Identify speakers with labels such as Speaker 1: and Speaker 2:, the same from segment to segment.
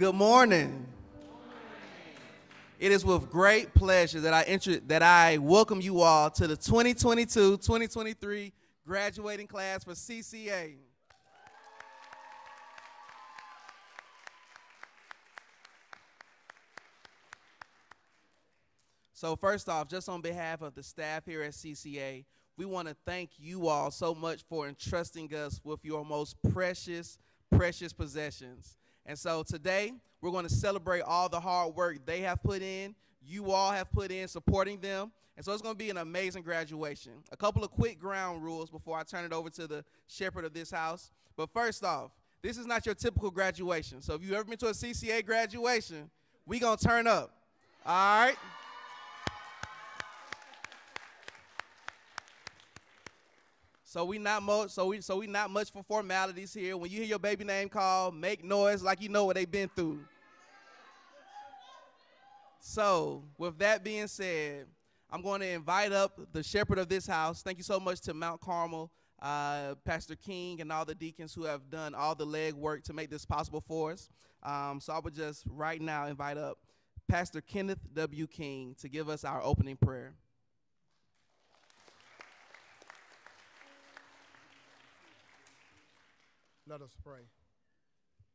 Speaker 1: Good morning. It is with great pleasure that I enter, that I welcome you all to the 2022-2023 graduating class for CCA. So first off, just on behalf of the staff here at CCA, we want to thank you all so much for entrusting us with your most precious, precious possessions. And so today, we're going to celebrate all the hard work they have put in, you all have put in supporting them. And so it's going to be an amazing graduation. A couple of quick ground rules before I turn it over to the shepherd of this house. But first off, this is not your typical graduation. So if you've ever been to a CCA graduation, we going to turn up. All right? So we not much. So we so we not much for formalities here. When you hear your baby name called, make noise like you know what they've been through. So with that being said, I'm going to invite up the shepherd of this house. Thank you so much to Mount Carmel, uh, Pastor King, and all the deacons who have done all the legwork to make this possible for us. Um, so I would just right now invite up Pastor Kenneth W. King to give us our opening prayer.
Speaker 2: Let us pray.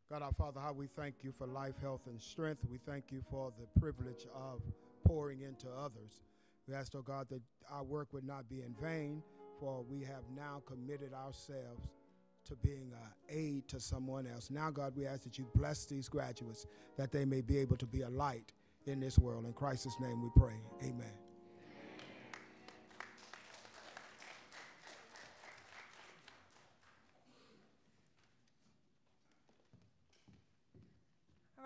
Speaker 2: God our Father, how we thank you for life, health, and strength. We thank you for the privilege of pouring into others. We ask, oh God, that our work would not be in vain, for we have now committed ourselves to being an aid to someone else. Now, God, we ask that you bless these graduates, that they may be able to be a light in this world. In Christ's name we pray. Amen.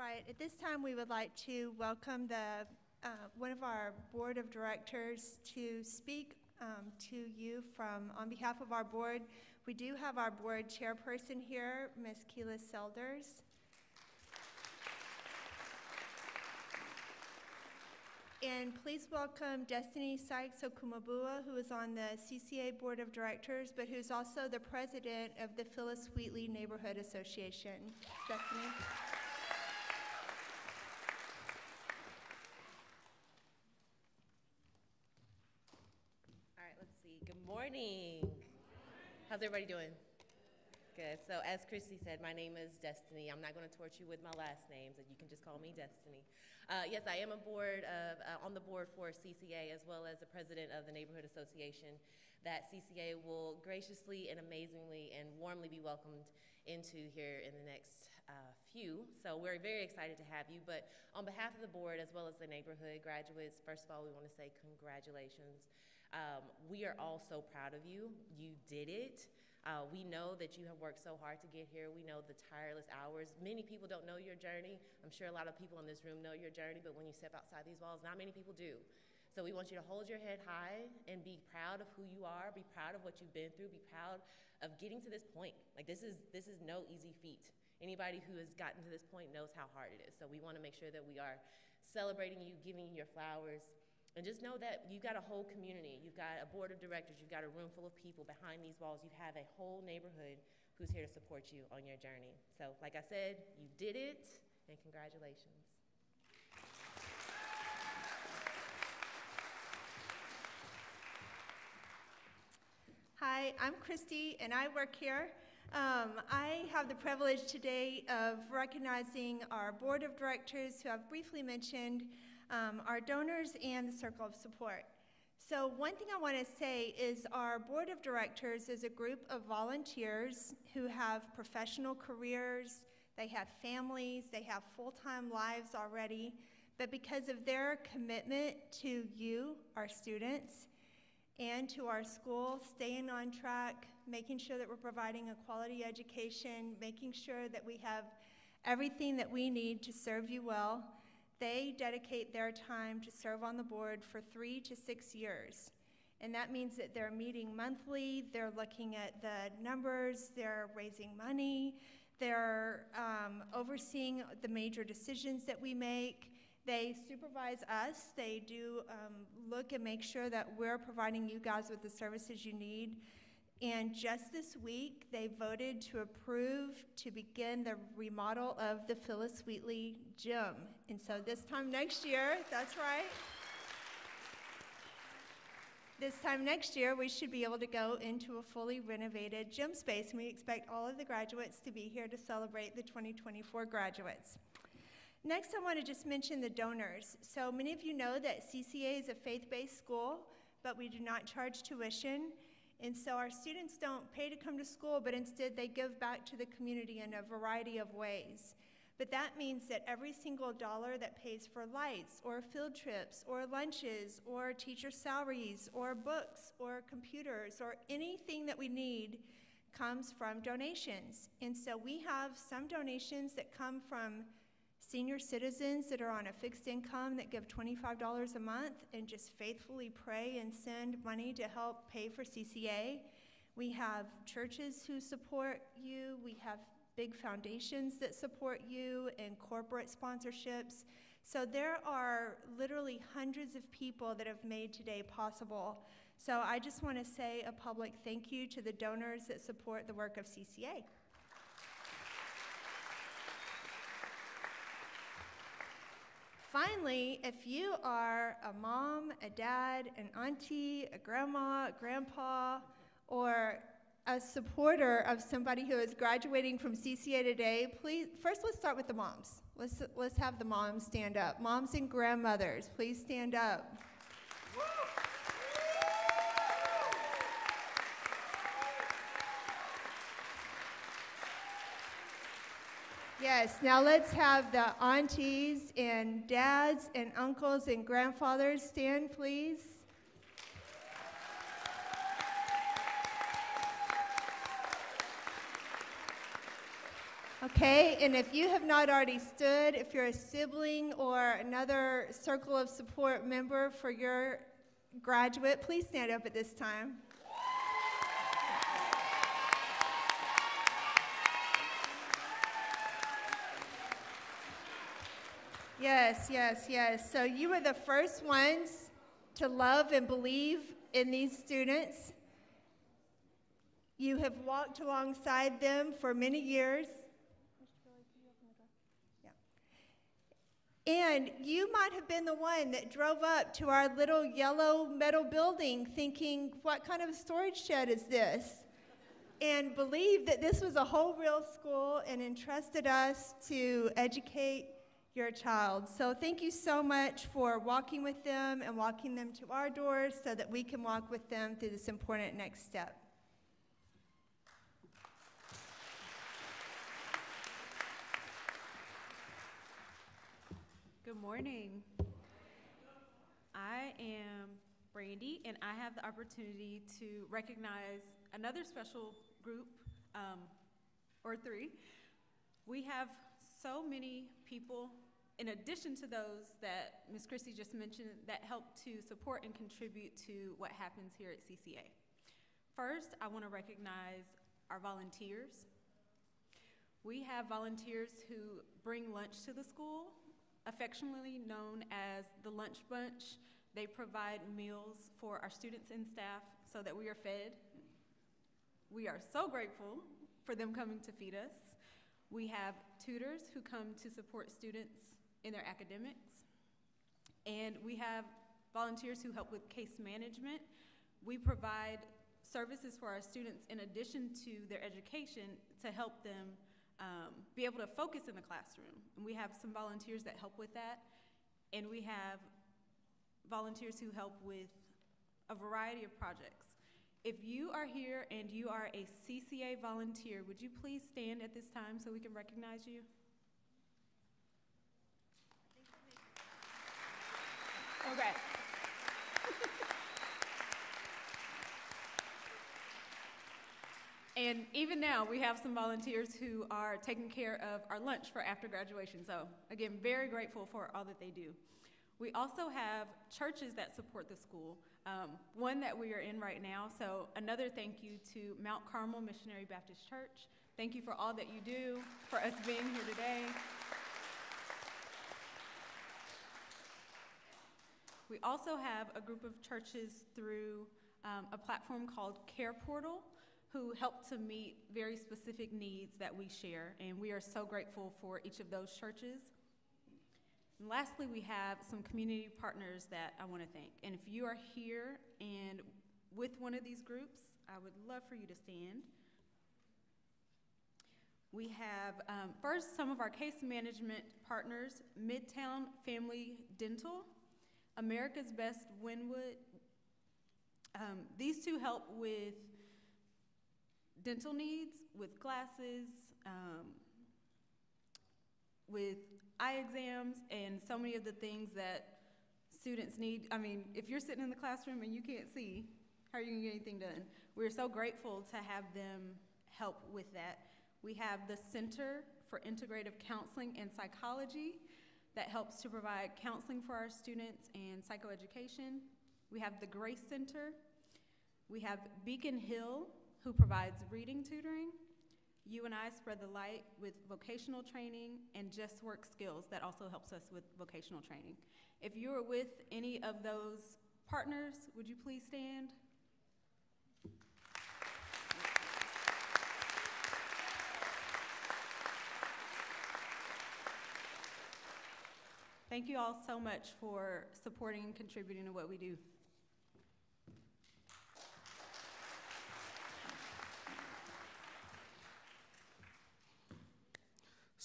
Speaker 3: right, at this time we would like to welcome the, uh, one of our board of directors to speak um, to you from on behalf of our board. We do have our board chairperson here, Ms. Keela Selders. And please welcome Destiny Sykes Okumabua, who is on the CCA Board of Directors, but who's also the president of the Phyllis Wheatley Neighborhood Association. Destiny.
Speaker 4: morning. How's everybody doing? Good. So, as Christy said, my name is Destiny. I'm not going to torture you with my last name, so you can just call me Destiny. Uh, yes, I am a board of, uh, on the board for CCA as well as the president of the Neighborhood Association that CCA will graciously and amazingly and warmly be welcomed into here in the next uh, few. So we're very excited to have you. But on behalf of the board as well as the neighborhood graduates, first of all, we want to say congratulations. Um, we are all so proud of you. You did it. Uh, we know that you have worked so hard to get here. We know the tireless hours. Many people don't know your journey. I'm sure a lot of people in this room know your journey, but when you step outside these walls, not many people do. So we want you to hold your head high and be proud of who you are, be proud of what you've been through, be proud of getting to this point. Like this is this is no easy feat. Anybody who has gotten to this point knows how hard it is. So we want to make sure that we are celebrating you, giving you your flowers, and just know that you've got a whole community. You've got a board of directors. You've got a room full of people behind these walls. You have a whole neighborhood who's here to support you on your journey. So, like I said, you did it, and congratulations.
Speaker 3: Hi, I'm Christy, and I work here. Um, I have the privilege today of recognizing our board of directors who I've briefly mentioned um, our donors, and the circle of support. So, one thing I want to say is our board of directors is a group of volunteers who have professional careers, they have families, they have full time lives already, but because of their commitment to you, our students, and to our school, staying on track, making sure that we're providing a quality education, making sure that we have everything that we need to serve you well they dedicate their time to serve on the board for three to six years. And that means that they're meeting monthly, they're looking at the numbers, they're raising money, they're um, overseeing the major decisions that we make. They supervise us, they do um, look and make sure that we're providing you guys with the services you need. And just this week, they voted to approve to begin the remodel of the Phyllis Wheatley Gym. And so this time next year, that's right. This time next year, we should be able to go into a fully renovated gym space, and we expect all of the graduates to be here to celebrate the 2024 graduates. Next, I want to just mention the donors. So many of you know that CCA is a faith based school, but we do not charge tuition. And so our students don't pay to come to school, but instead they give back to the community in a variety of ways. But that means that every single dollar that pays for lights or field trips or lunches or teacher salaries or books or computers or anything that we need comes from donations. And so we have some donations that come from senior citizens that are on a fixed income that give $25 a month and just faithfully pray and send money to help pay for CCA. We have churches who support you. We have big foundations that support you and corporate sponsorships. So there are literally hundreds of people that have made today possible. So I just want to say a public thank you to the donors that support the work of CCA. Finally, if you are a mom, a dad, an auntie, a grandma, a grandpa, or a supporter of somebody who is graduating from CCA today, please, first let's start with the moms. Let's, let's have the moms stand up. Moms and grandmothers, please stand up. Yes, now let's have the aunties and dads and uncles and grandfathers stand, please. Okay, and if you have not already stood, if you're a sibling or another circle of support member for your graduate, please stand up at this time. Yes, yes, yes. So you were the first ones to love and believe in these students. You have walked alongside them for many years. And you might have been the one that drove up to our little yellow metal building thinking, what kind of storage shed is this? And believed that this was a whole real school and entrusted us to educate your child. So thank you so much for walking with them and walking them to our doors so that we can walk with them through this important next step.
Speaker 5: Good morning. I am Brandy, and I have the opportunity to recognize another special group, um, or three. We have so many people in addition to those that Ms. Christie just mentioned, that help to support and contribute to what happens here at CCA. First, I want to recognize our volunteers. We have volunteers who bring lunch to the school, affectionately known as the Lunch Bunch. They provide meals for our students and staff so that we are fed. We are so grateful for them coming to feed us. We have tutors who come to support students in their academics. And we have volunteers who help with case management. We provide services for our students in addition to their education to help them um, be able to focus in the classroom. And we have some volunteers that help with that. And we have volunteers who help with a variety of projects. If you are here and you are a CCA volunteer, would you please stand at this time so we can recognize you? Okay. And even now, we have some volunteers who are taking care of our lunch for after graduation. So, again, very grateful for all that they do. We also have churches that support the school, um, one that we are in right now. So, another thank you to Mount Carmel Missionary Baptist Church. Thank you for all that you do, for us being here today. We also have a group of churches through um, a platform called Care Portal. Who help to meet very specific needs that we share, and we are so grateful for each of those churches. And lastly, we have some community partners that I want to thank. And if you are here and with one of these groups, I would love for you to stand. We have um, first some of our case management partners Midtown Family Dental, America's Best Winwood. Um, these two help with dental needs, with glasses, um, with eye exams, and so many of the things that students need. I mean, if you're sitting in the classroom and you can't see, how are you going to get anything done? We're so grateful to have them help with that. We have the Center for Integrative Counseling and Psychology that helps to provide counseling for our students and psychoeducation. We have the Grace Center. We have Beacon Hill, who provides reading tutoring. You and I spread the light with vocational training and just work skills that also helps us with vocational training. If you are with any of those partners, would you please stand? Thank you all so much for supporting and contributing to what we do.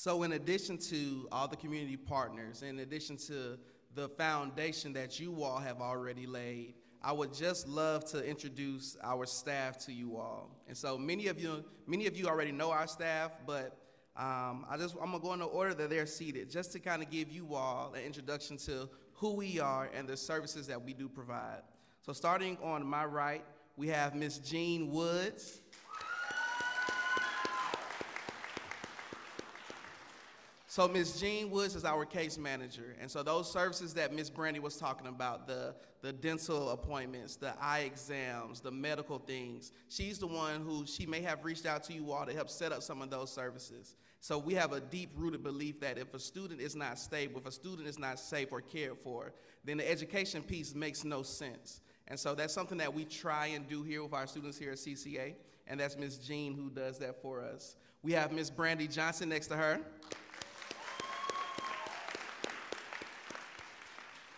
Speaker 1: So, in addition to all the community partners, in addition to the foundation that you all have already laid, I would just love to introduce our staff to you all. And so, many of you, many of you already know our staff, but um, I just I'm gonna go in the order that they're seated, just to kind of give you all an introduction to who we are and the services that we do provide. So, starting on my right, we have Miss Jean Woods. So Ms. Jean Woods is our case manager. And so those services that Ms. Brandy was talking about, the, the dental appointments, the eye exams, the medical things, she's the one who she may have reached out to you all to help set up some of those services. So we have a deep rooted belief that if a student is not stable, if a student is not safe or cared for, then the education piece makes no sense. And so that's something that we try and do here with our students here at CCA. And that's Ms. Jean who does that for us. We have Ms. Brandy Johnson next to her.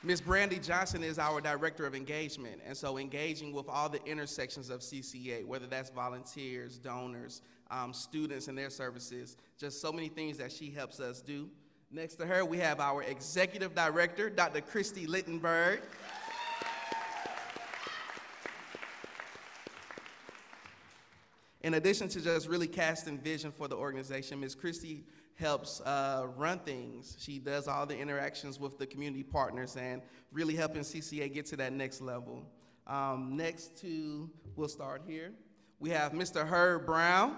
Speaker 1: Ms. Brandy Johnson is our director of engagement, and so engaging with all the intersections of CCA, whether that's volunteers, donors, um, students and their services, just so many things that she helps us do. Next to her, we have our executive director, Dr. Christy Littenberg. In addition to just really casting vision for the organization, Ms. Christy helps uh, run things. She does all the interactions with the community partners and really helping CCA get to that next level. Um, next to, we'll start here. We have Mr. Herb Brown.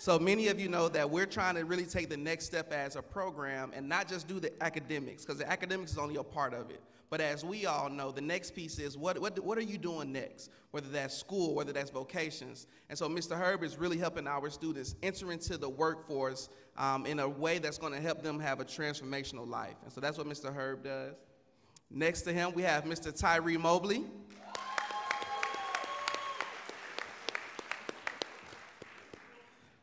Speaker 1: So many of you know that we're trying to really take the next step as a program and not just do the academics, because the academics is only a part of it. But as we all know, the next piece is what, what, what are you doing next? Whether that's school, whether that's vocations. And so Mr. Herb is really helping our students enter into the workforce um, in a way that's going to help them have a transformational life. And so that's what Mr. Herb does. Next to him, we have Mr. Tyree Mobley.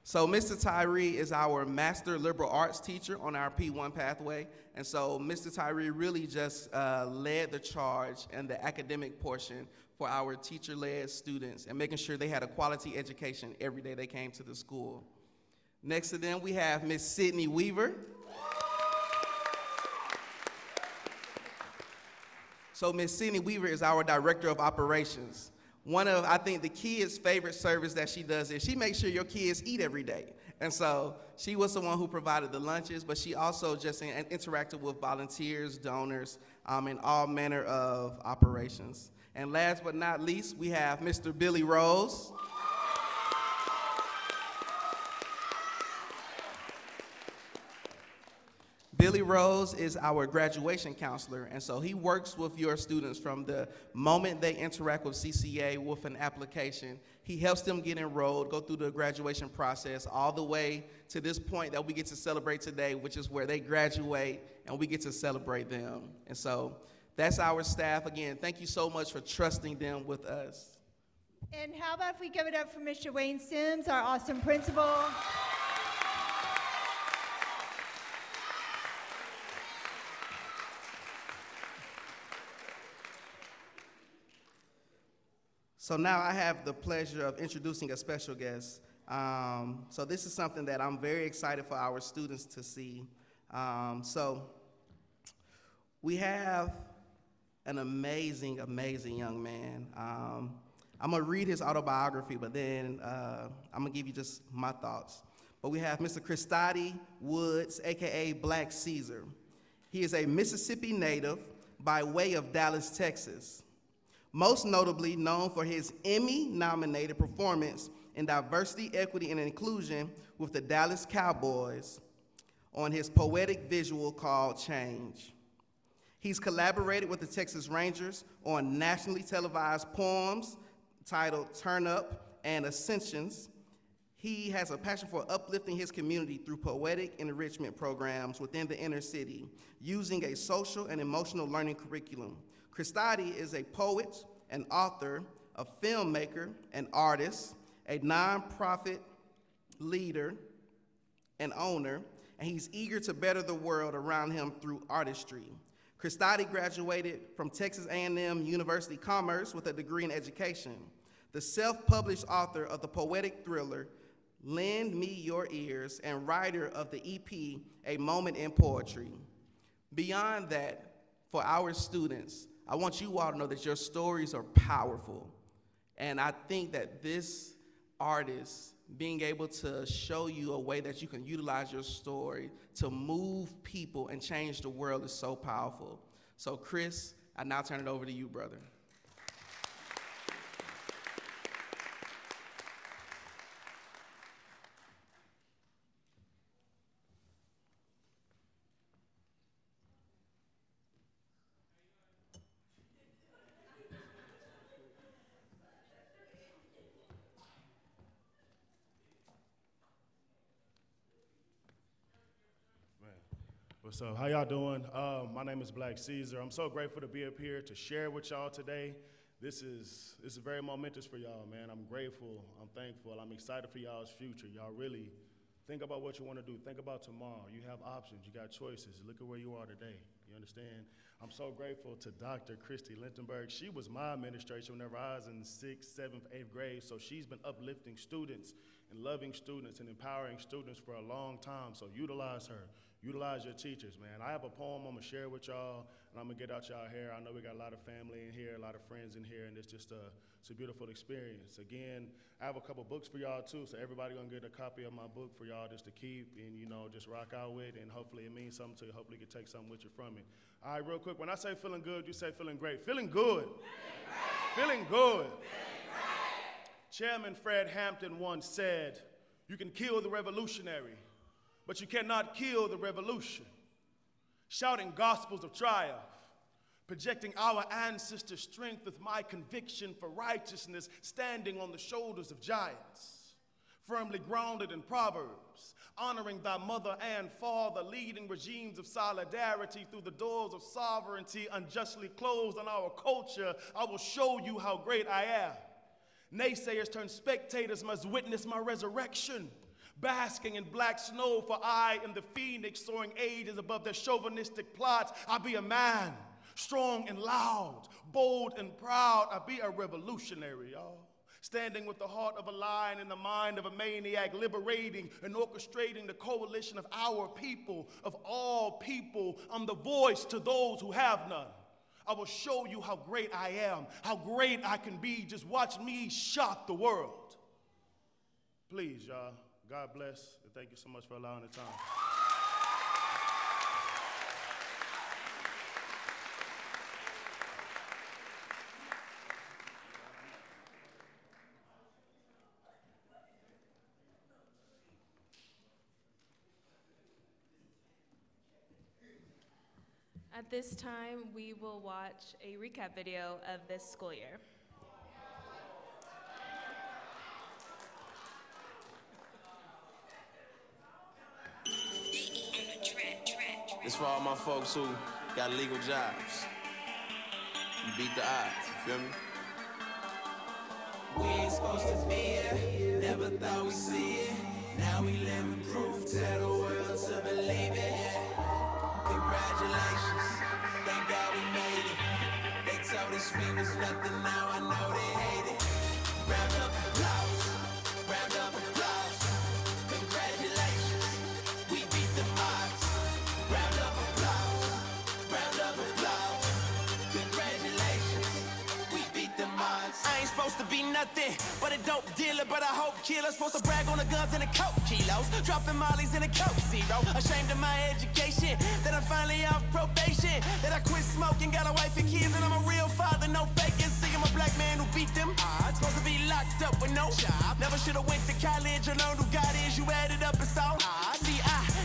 Speaker 1: So Mr. Tyree is our master liberal arts teacher on our P1 pathway. And so Mr. Tyree really just uh, led the charge and the academic portion for our teacher-led students and making sure they had a quality education every day they came to the school. Next to them, we have Miss Sydney Weaver. So Miss Sydney Weaver is our director of operations one of I think the kids' favorite service that she does is she makes sure your kids eat every day. And so she was the one who provided the lunches, but she also just in, interacted with volunteers, donors, um, and all manner of operations. And last but not least, we have Mr. Billy Rose. Billy Rose is our graduation counselor, and so he works with your students from the moment they interact with CCA with an application. He helps them get enrolled, go through the graduation process, all the way to this point that we get to celebrate today, which is where they graduate and we get to celebrate them. And so That's our staff. Again, thank you so much for trusting them with us.
Speaker 3: And how about if we give it up for Mr. Wayne Sims, our awesome principal?
Speaker 1: So now I have the pleasure of introducing a special guest. Um, so this is something that I'm very excited for our students to see. Um, so we have an amazing, amazing young man. Um, I'm gonna read his autobiography, but then uh, I'm gonna give you just my thoughts. But we have Mr. Christadi Woods, AKA Black Caesar. He is a Mississippi native by way of Dallas, Texas. Most notably known for his Emmy nominated performance in diversity, equity, and inclusion with the Dallas Cowboys on his poetic visual called Change. He's collaborated with the Texas Rangers on nationally televised poems titled Turn Up and Ascensions. He has a passion for uplifting his community through poetic enrichment programs within the inner city, using a social and emotional learning curriculum. Christadi is a poet, an author, a filmmaker, an artist, a nonprofit leader, an owner, and he's eager to better the world around him through artistry. Christadi graduated from Texas A&M University Commerce with a degree in education. The self-published author of the poetic thriller Lend Me Your Ears and writer of the EP A Moment in Poetry. Beyond that, for our students, I want you all to know that your stories are powerful. And I think that this artist being able to show you a way that you can utilize your story to move people and change the world is so powerful. So, Chris, I now turn it over to you, brother.
Speaker 6: Up? How y'all doing? Uh, my name is Black Caesar. I'm so grateful to be up here to share with y'all today. This is this is very momentous for y'all, man. I'm grateful. I'm thankful. I'm excited for y'all's future. Y'all really think about what you want to do. Think about tomorrow. You have options. You got choices. Look at where you are today. You understand? I'm so grateful to Dr. Christy Lindenberg. She was my administration whenever I was in sixth, seventh, eighth grade. So she's been uplifting students and loving students and empowering students for a long time. So utilize her utilize your teachers, man. I have a poem I'm gonna share with y'all, and I'm gonna get out y'all hair. I know we got a lot of family in here, a lot of friends in here, and it's just a, it's a beautiful experience. Again, I have a couple books for y'all too, so everybody gonna get a copy of my book for y'all just to keep and you know just rock out with, and hopefully it means something to you. Hopefully you can take something with you from it. All right, real quick. When I say feeling good, you say feeling great. Feeling good. Feeling, feeling good. Feeling Chairman Fred Hampton once said, "You can kill the revolutionary." But you cannot kill the revolution. Shouting gospels of triumph, projecting our ancestors' strength with my conviction for righteousness, standing on the shoulders of giants, firmly grounded in Proverbs, honoring thy mother and father, leading regimes of solidarity through the doors of sovereignty unjustly closed on our culture. I will show you how great I am. Naysayers turn spectators must witness my resurrection basking in black snow, for I am the phoenix soaring ages above their chauvinistic plots. I be a man, strong and loud, bold and proud. I be a revolutionary, y'all. Standing with the heart of a lion and the mind of a maniac, liberating and orchestrating the coalition of our people, of all people. I'm the voice to those who have none. I will show you how great I am, how great I can be. Just watch me shock the world. Please, y'all. God bless, and thank you so much for allowing the time.
Speaker 7: At this time, we will watch a recap video of this school year.
Speaker 8: It's for all my folks who got legal jobs. You beat the odds, you feel me?
Speaker 9: We ain't supposed to be here, never thought we'd see it. Now we living proof, tell the world to believe it. Congratulations, thank God we made it. They told us we was nothing, now I know they
Speaker 10: but a dope dealer, but I hope killer. Supposed to brag on the guns and the coke kilos, dropping mollies in a coke zero. Ashamed of my education, that I'm finally off probation, that I quit smoking, got a wife and kids, and I'm a real father, no faking. See, I'm a black man who beat them odds. Supposed to be locked up with no job. Never should've went to college or learned who God is. You added up, it's all.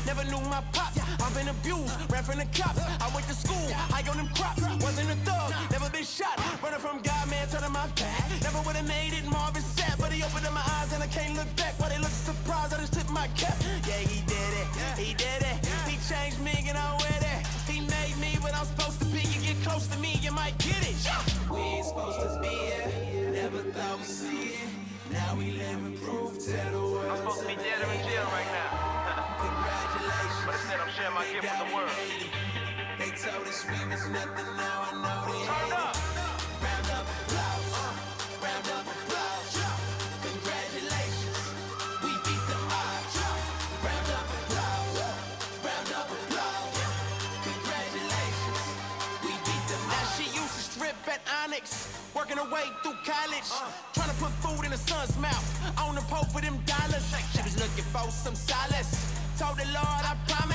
Speaker 10: I never knew my pops. I've been abused, ran from the cops. I went to school, I on them crops. Wasn't a thug, never been shot. Running from God, man, turning my back. Never would've made it, Marvin said, but he opened up my eyes and I can't look back. Why they look surprised? I just tipped my cap. Yeah, he did it, he did it. He changed me and I'm with it. He made me what I'm supposed to be. You get close to me, you might get it.
Speaker 9: We ain't supposed to be here, never thought we'd see it. Now we living proof, tell the world.
Speaker 10: I'm supposed to be dead or in jail right now.
Speaker 9: Congratulations.
Speaker 10: But instead, I'm sharing my gift with the world.
Speaker 9: They told us we was nothing, now I know they
Speaker 10: Turn up.
Speaker 9: Round up applause, round up applause. Congratulations, we beat the odds. Round up applause, round up applause. Congratulations, we beat the
Speaker 10: Now she used to strip at Onyx, working her way through college, trying to put food in her son's mouth. On the pole for them dollars, she was looking for some solace. Told the Lord, I promise,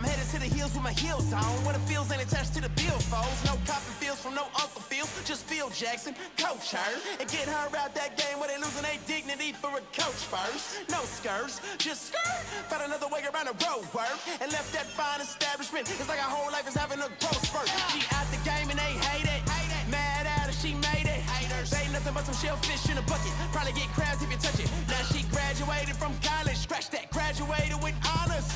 Speaker 10: I'm headed to the hills with my heels on. Where the fields ain't attached to the billfolds. No copy fields from no Uncle Phil, just Phil Jackson, coach her, and get her out that game where they losing their dignity for a coach first. No skirts, just skirt. Found another way around the road work, and left that fine establishment. It's like our whole life is having a growth spurt. She out the game and they hate it. Mad at her, she made it. They ain't nothing but some shellfish in a bucket. Probably get crabs if you touch it. Now she graduated from college. Scratch that, graduated with honors.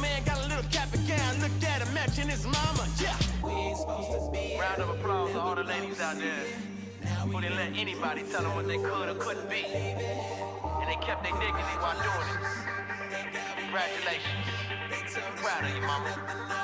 Speaker 10: Man got a little cap and gown. Looked at him, matching his mama. Yeah.
Speaker 9: We ain't supposed to be.
Speaker 10: Round of applause to all the ladies out there who didn't let anybody tell them what they could or couldn't be. And they kept their dignity while doing it. Congratulations. Proud of you, mama.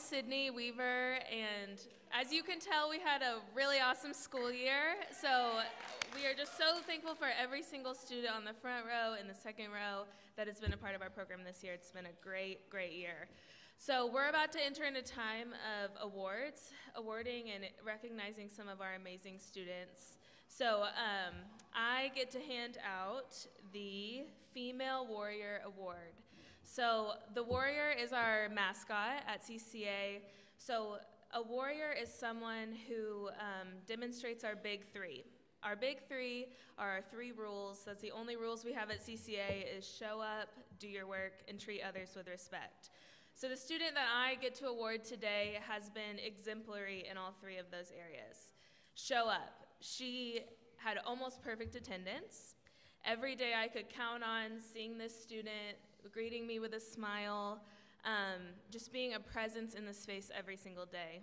Speaker 7: Sydney Weaver, and as you can tell, we had a really awesome school year. So we are just so thankful for every single student on the front row and the second row that has been a part of our program this year. It's been a great, great year. So we're about to enter into a time of awards, awarding and recognizing some of our amazing students. So um, I get to hand out the Female Warrior Award. So the warrior is our mascot at CCA. So a warrior is someone who um, demonstrates our big three. Our big three are our three rules. That's the only rules we have at CCA is show up, do your work, and treat others with respect. So the student that I get to award today has been exemplary in all three of those areas. Show up. She had almost perfect attendance. Every day I could count on seeing this student greeting me with a smile, um, just being a presence in the space every single day.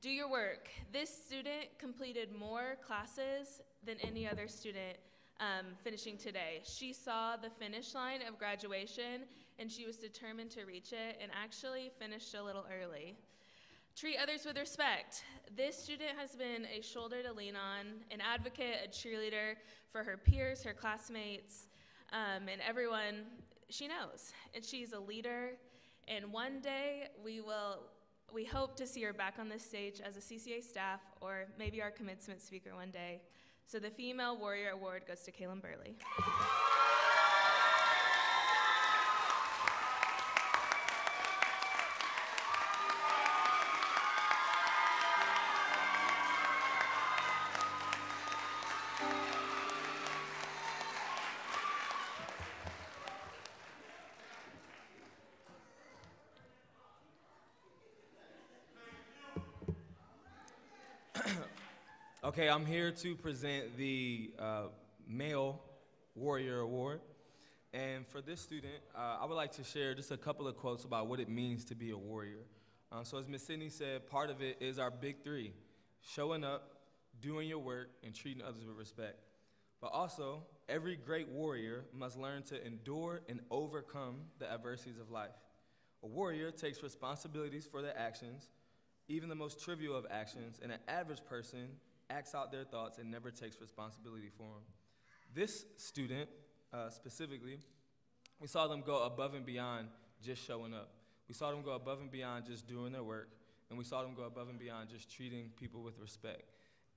Speaker 7: Do your work. This student completed more classes than any other student um, finishing today. She saw the finish line of graduation and she was determined to reach it and actually finished a little early. Treat others with respect. This student has been a shoulder to lean on, an advocate, a cheerleader for her peers, her classmates, um, and everyone she knows. And she's a leader. And one day we will, we hope to see her back on this stage as a CCA staff or maybe our commencement speaker one day. So the Female Warrior Award goes to Kaylin Burley.
Speaker 8: Okay, I'm here to present the uh, Male Warrior Award. And for this student, uh, I would like to share just a couple of quotes about what it means to be a warrior. Um, so, as Miss Sydney said, part of it is our big three showing up, doing your work, and treating others with respect. But also, every great warrior must learn to endure and overcome the adversities of life. A warrior takes responsibilities for their actions, even the most trivial of actions, and an average person acts out their thoughts and never takes responsibility for them. This student, uh, specifically, we saw them go above and beyond just showing up. We saw them go above and beyond just doing their work, and we saw them go above and beyond just treating people with respect.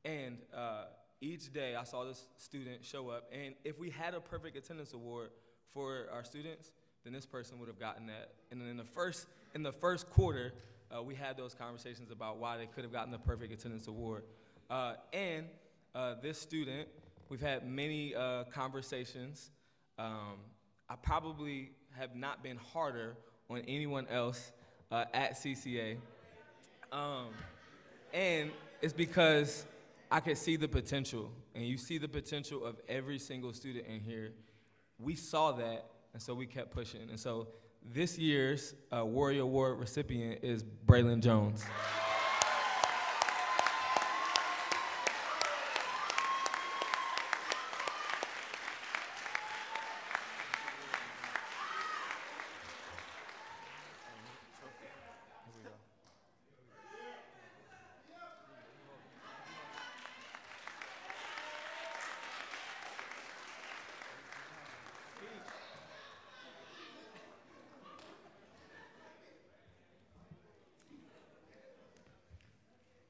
Speaker 8: And uh, each day I saw this student show up, and if we had a perfect attendance award for our students, then this person would have gotten that. And in the first, in the first quarter, uh, we had those conversations about why they could have gotten the perfect attendance award. Uh, and uh, this student, we've had many uh, conversations. Um, I probably have not been harder on anyone else uh, at CCA. Um, and it's because I could see the potential, and you see the potential of every single student in here. We saw that, and so we kept pushing. And so this year's uh, Warrior Award recipient is Braylon Jones.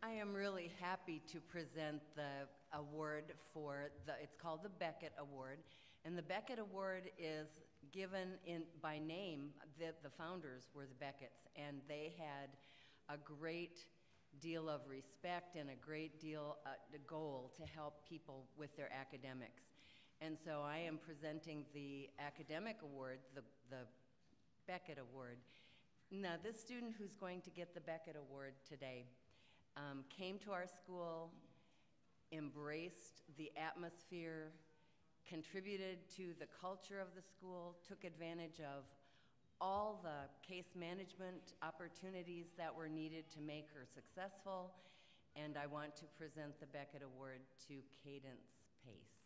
Speaker 11: I am really happy to present the award for the, it's called the Beckett Award. And the Beckett Award is given in, by name, the, the founders were the Becketts, and they had a great deal of respect and a great deal, uh, the goal to help people with their academics. And so I am presenting the academic award, the, the Beckett Award. Now, this student who's going to get the Beckett Award today um, came to our school, embraced the atmosphere, contributed to the culture of the school, took advantage of all the case management opportunities that were needed to make her successful. And I want to present the Beckett Award to Cadence Pace.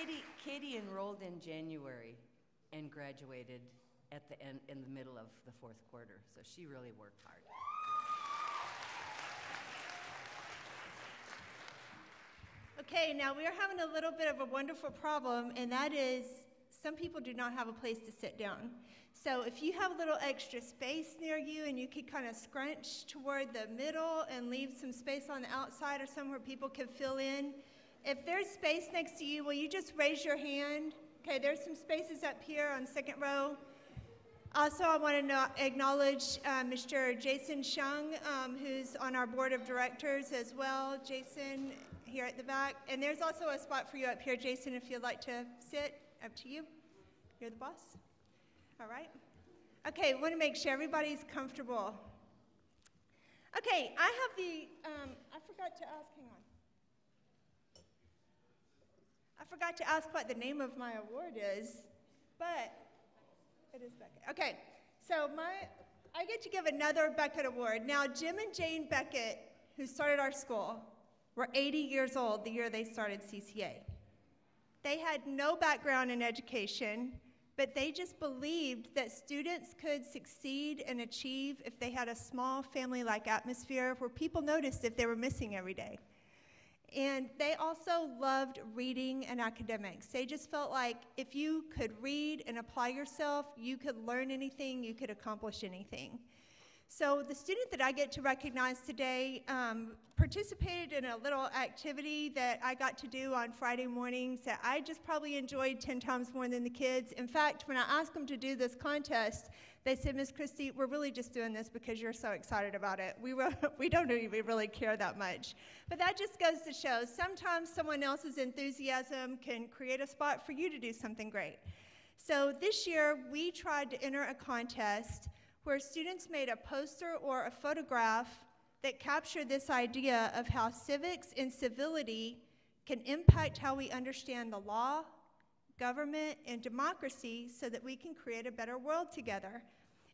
Speaker 11: Katie, Katie enrolled in January and graduated at the end, in the middle of the fourth quarter, so she really worked hard.
Speaker 3: Okay, now we are having a little bit of a wonderful problem, and that is some people do not have a place to sit down. So if you have a little extra space near you and you could kind of scrunch toward the middle and leave some space on the outside or somewhere people can fill in. If there's space next to you, will you just raise your hand? Okay, there's some spaces up here on second row. Also, I want to no- acknowledge uh, Mr. Jason Shung, um, who's on our board of directors as well. Jason, here at the back. And there's also a spot for you up here, Jason, if you'd like to sit. Up to you. You're the boss. All right. Okay, want to make sure everybody's comfortable. Okay, I have the, um, I forgot to ask, hang on. I forgot to ask what the name of my award is, but it is Beckett. Okay, so my, I get to give another Beckett Award. Now, Jim and Jane Beckett, who started our school, were 80 years old the year they started CCA. They had no background in education, but they just believed that students could succeed and achieve if they had a small family like atmosphere where people noticed if they were missing every day. And they also loved reading and academics. They just felt like if you could read and apply yourself, you could learn anything, you could accomplish anything. So, the student that I get to recognize today um, participated in a little activity that I got to do on Friday mornings that I just probably enjoyed 10 times more than the kids. In fact, when I asked them to do this contest, they said, Miss Christie, we're really just doing this because you're so excited about it. We, re- we don't even really care that much. But that just goes to show sometimes someone else's enthusiasm can create a spot for you to do something great. So this year, we tried to enter a contest where students made a poster or a photograph that captured this idea of how civics and civility can impact how we understand the law, government, and democracy so that we can create a better world together.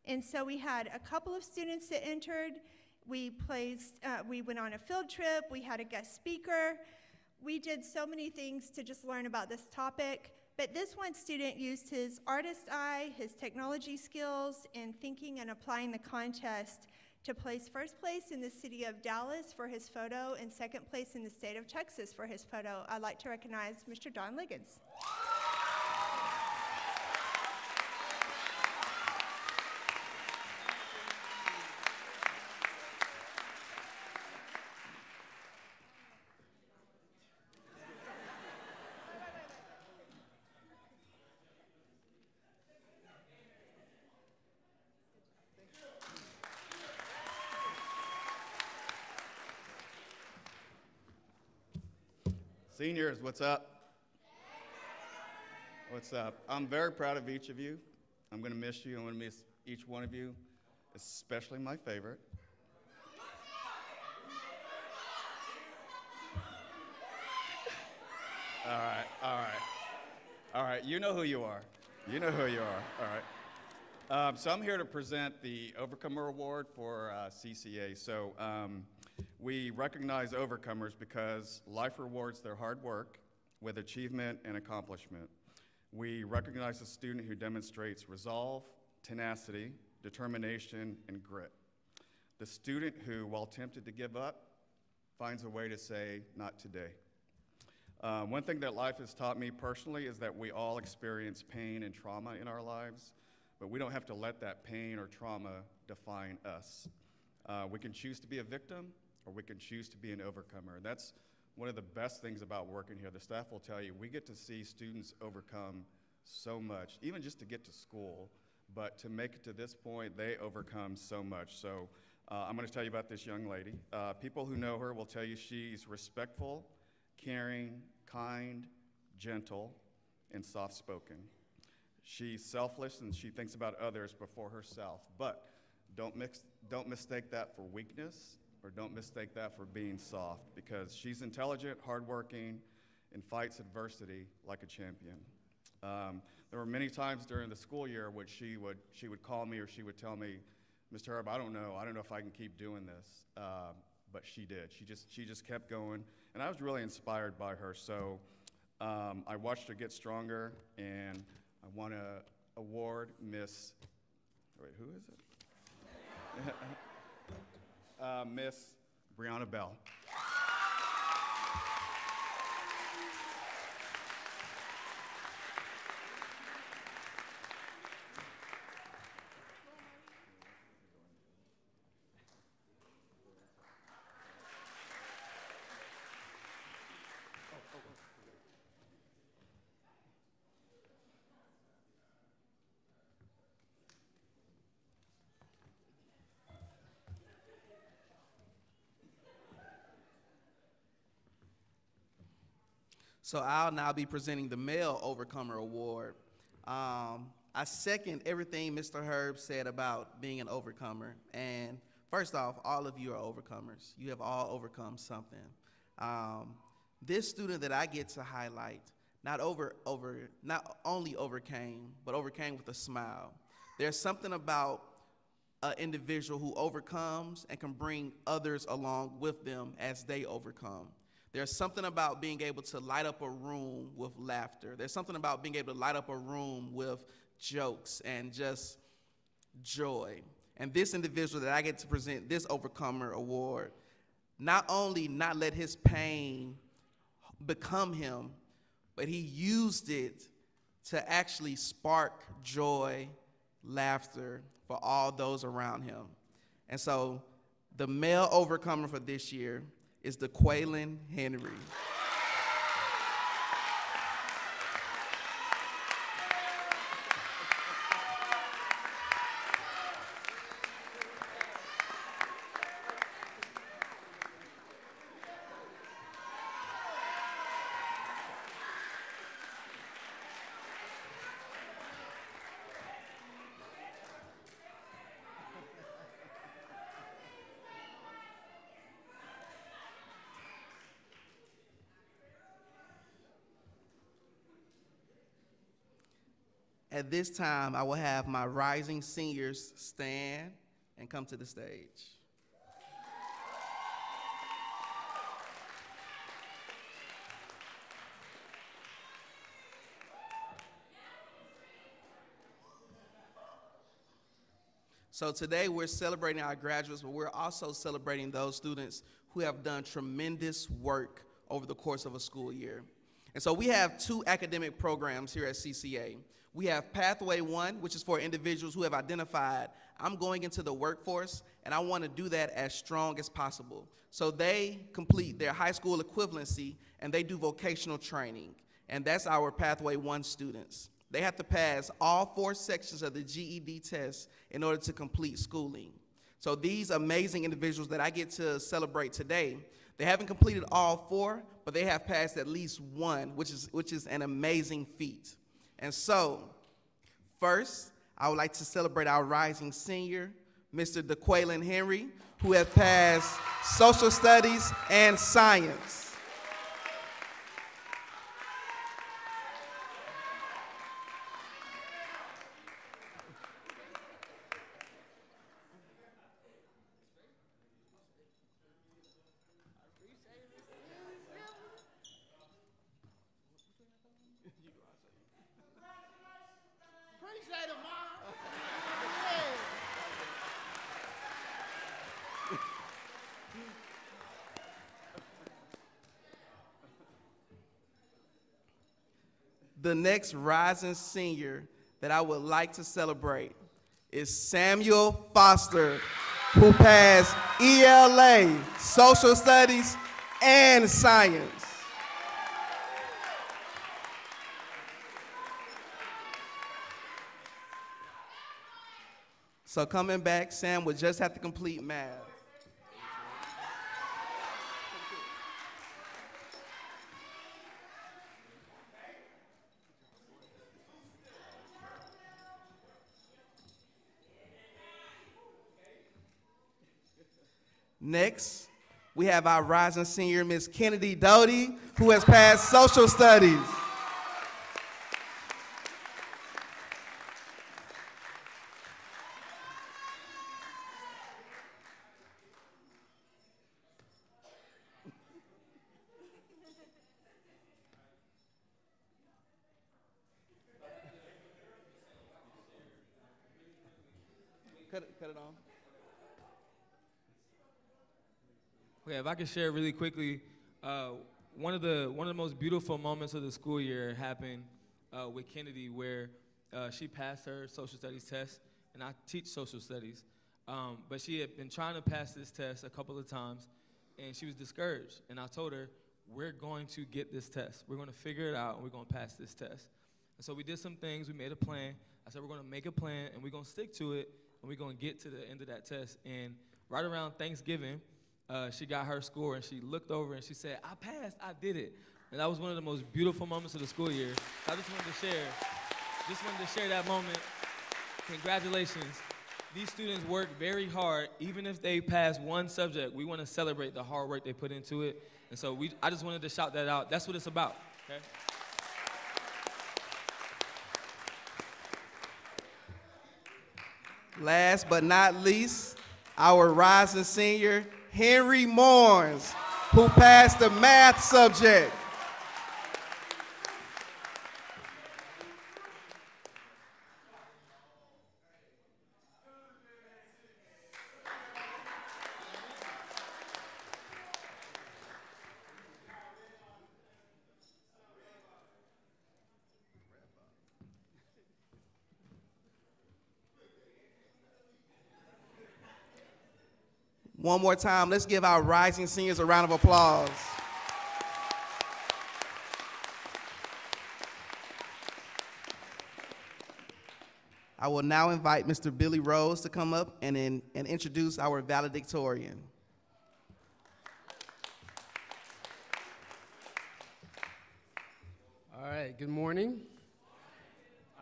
Speaker 3: And so we had a couple of students that entered. We placed, uh, we went on a field trip. We had a guest speaker. We did so many things to just learn about this topic. But this one student used his artist eye, his technology skills, and thinking and applying the contest to place first place in the city of Dallas for his photo and second place in the state of Texas for his photo. I'd like to recognize Mr. Don Liggins.
Speaker 12: Seniors, what's up? What's up? I'm very proud of each of you. I'm going to miss you. I'm going to miss each one of you, especially my favorite. All right, all right. All right, you know who you are. You know who you are. All right. Um, so I'm here to present the Overcomer Award for uh, CCA. So um, we recognize overcomers because life rewards their hard work with achievement and accomplishment. We recognize a student who demonstrates resolve, tenacity, determination, and grit. The student who, while tempted to give up, finds a way to say, not today. Uh, one thing that life has taught me personally is that we all experience pain and trauma in our lives, but we don't have to let that pain or trauma define us. Uh, we can choose to be a victim or we can choose to be an overcomer. And that's one of the best things about working here. The staff will tell you we get to see students overcome so much, even just to get to school, but to make it to this point, they overcome so much. So Uh, I'm going to tell you about this young lady. Uh, people who know her will tell you she's respectful, caring, kind, gentle, and soft spoken. She's selfless and she thinks about others before herself. But don't, mix, don't mistake that for weakness or don't mistake that for being soft because she's intelligent, hardworking, and fights adversity like a champion. Um, there were many times during the school year when she would, she would call me or she would tell me, Mr. Herb, I don't know. I don't know if I can keep doing this. Uh, but she did. She just, she just kept going. And I was really inspired by her. So um, I watched her get stronger, and I want to award Miss, wait, who is it? uh, Miss Brianna Bell.
Speaker 1: So I'll now be presenting the Male Overcomer Award. Um, I second everything Mr. Herb said about being an overcomer. And first off, all of you are overcomers. You have all overcome something. Um, this student that I get to highlight not over over not only overcame, but overcame with a smile. There's something about an individual who overcomes and can bring others along with them as they overcome. There's something about being able to light up a room with laughter. There's something about being able to light up a room with jokes and just joy. And this individual that I get to present this Overcomer Award, not only not let his pain become him, but he used it to actually spark joy, laughter for all those around him. And so the male overcomer for this year is DeQuaylen Henry. At this time, I will have my rising seniors stand and come to the stage. So today we're celebrating our graduates, but we're also celebrating those students who have done tremendous work over the course of a school year. And so we have two academic programs here at CCA. We have Pathway One, which is for individuals who have identified, I'm going into the workforce and I want to do that as strong as possible. So they complete their high school equivalency and they do vocational training. And that's our Pathway One students. They have to pass all four sections of the GED test in order to complete schooling. So these amazing individuals that I get to celebrate today, they haven't completed all four, but they have passed at least one, which is, which is an amazing feat. And so, first, I would like to celebrate our rising senior, Mr. DeQuaylen Henry, who has passed social studies and science. the next rising senior that I would like to celebrate is Samuel Foster, who passed ELA, Social Studies, and Science. So coming back, Sam would just have to complete math. Next, we have our rising senior, Miss Kennedy Doty, who has passed social studies. Cut it, cut it on.
Speaker 8: Okay, if I could share really quickly, uh, one of the one of the most beautiful moments of the school year happened uh, with Kennedy, where uh, she passed her social studies test, and I teach social studies, um, but she had been trying to pass this test a couple of times, and she was discouraged. And I told her, "We're going to get this test. We're going to figure it out, and we're going to pass this test." And so we did some things. We made a plan. I said, "We're going to make a plan, and we're going to stick to it, and we're going to get to the end of that test." And right around Thanksgiving uh, she got her score and she looked over and she said, I passed, I did it. And that was one of the most beautiful moments of the school year. I just wanted to share, just wanted to share that moment. Congratulations. These students work very hard. Even if they pass one subject, we want to celebrate the hard work they put into it. And so we, I just wanted to shout that out. That's what it's about, okay?
Speaker 1: Last but not least, our rising senior, Henry Morns, who passed the math subject. One more time, let's give our rising seniors a round of applause. I will now invite Mr. Billy Rose to come up and, in, and introduce our valedictorian.
Speaker 13: All right, good morning.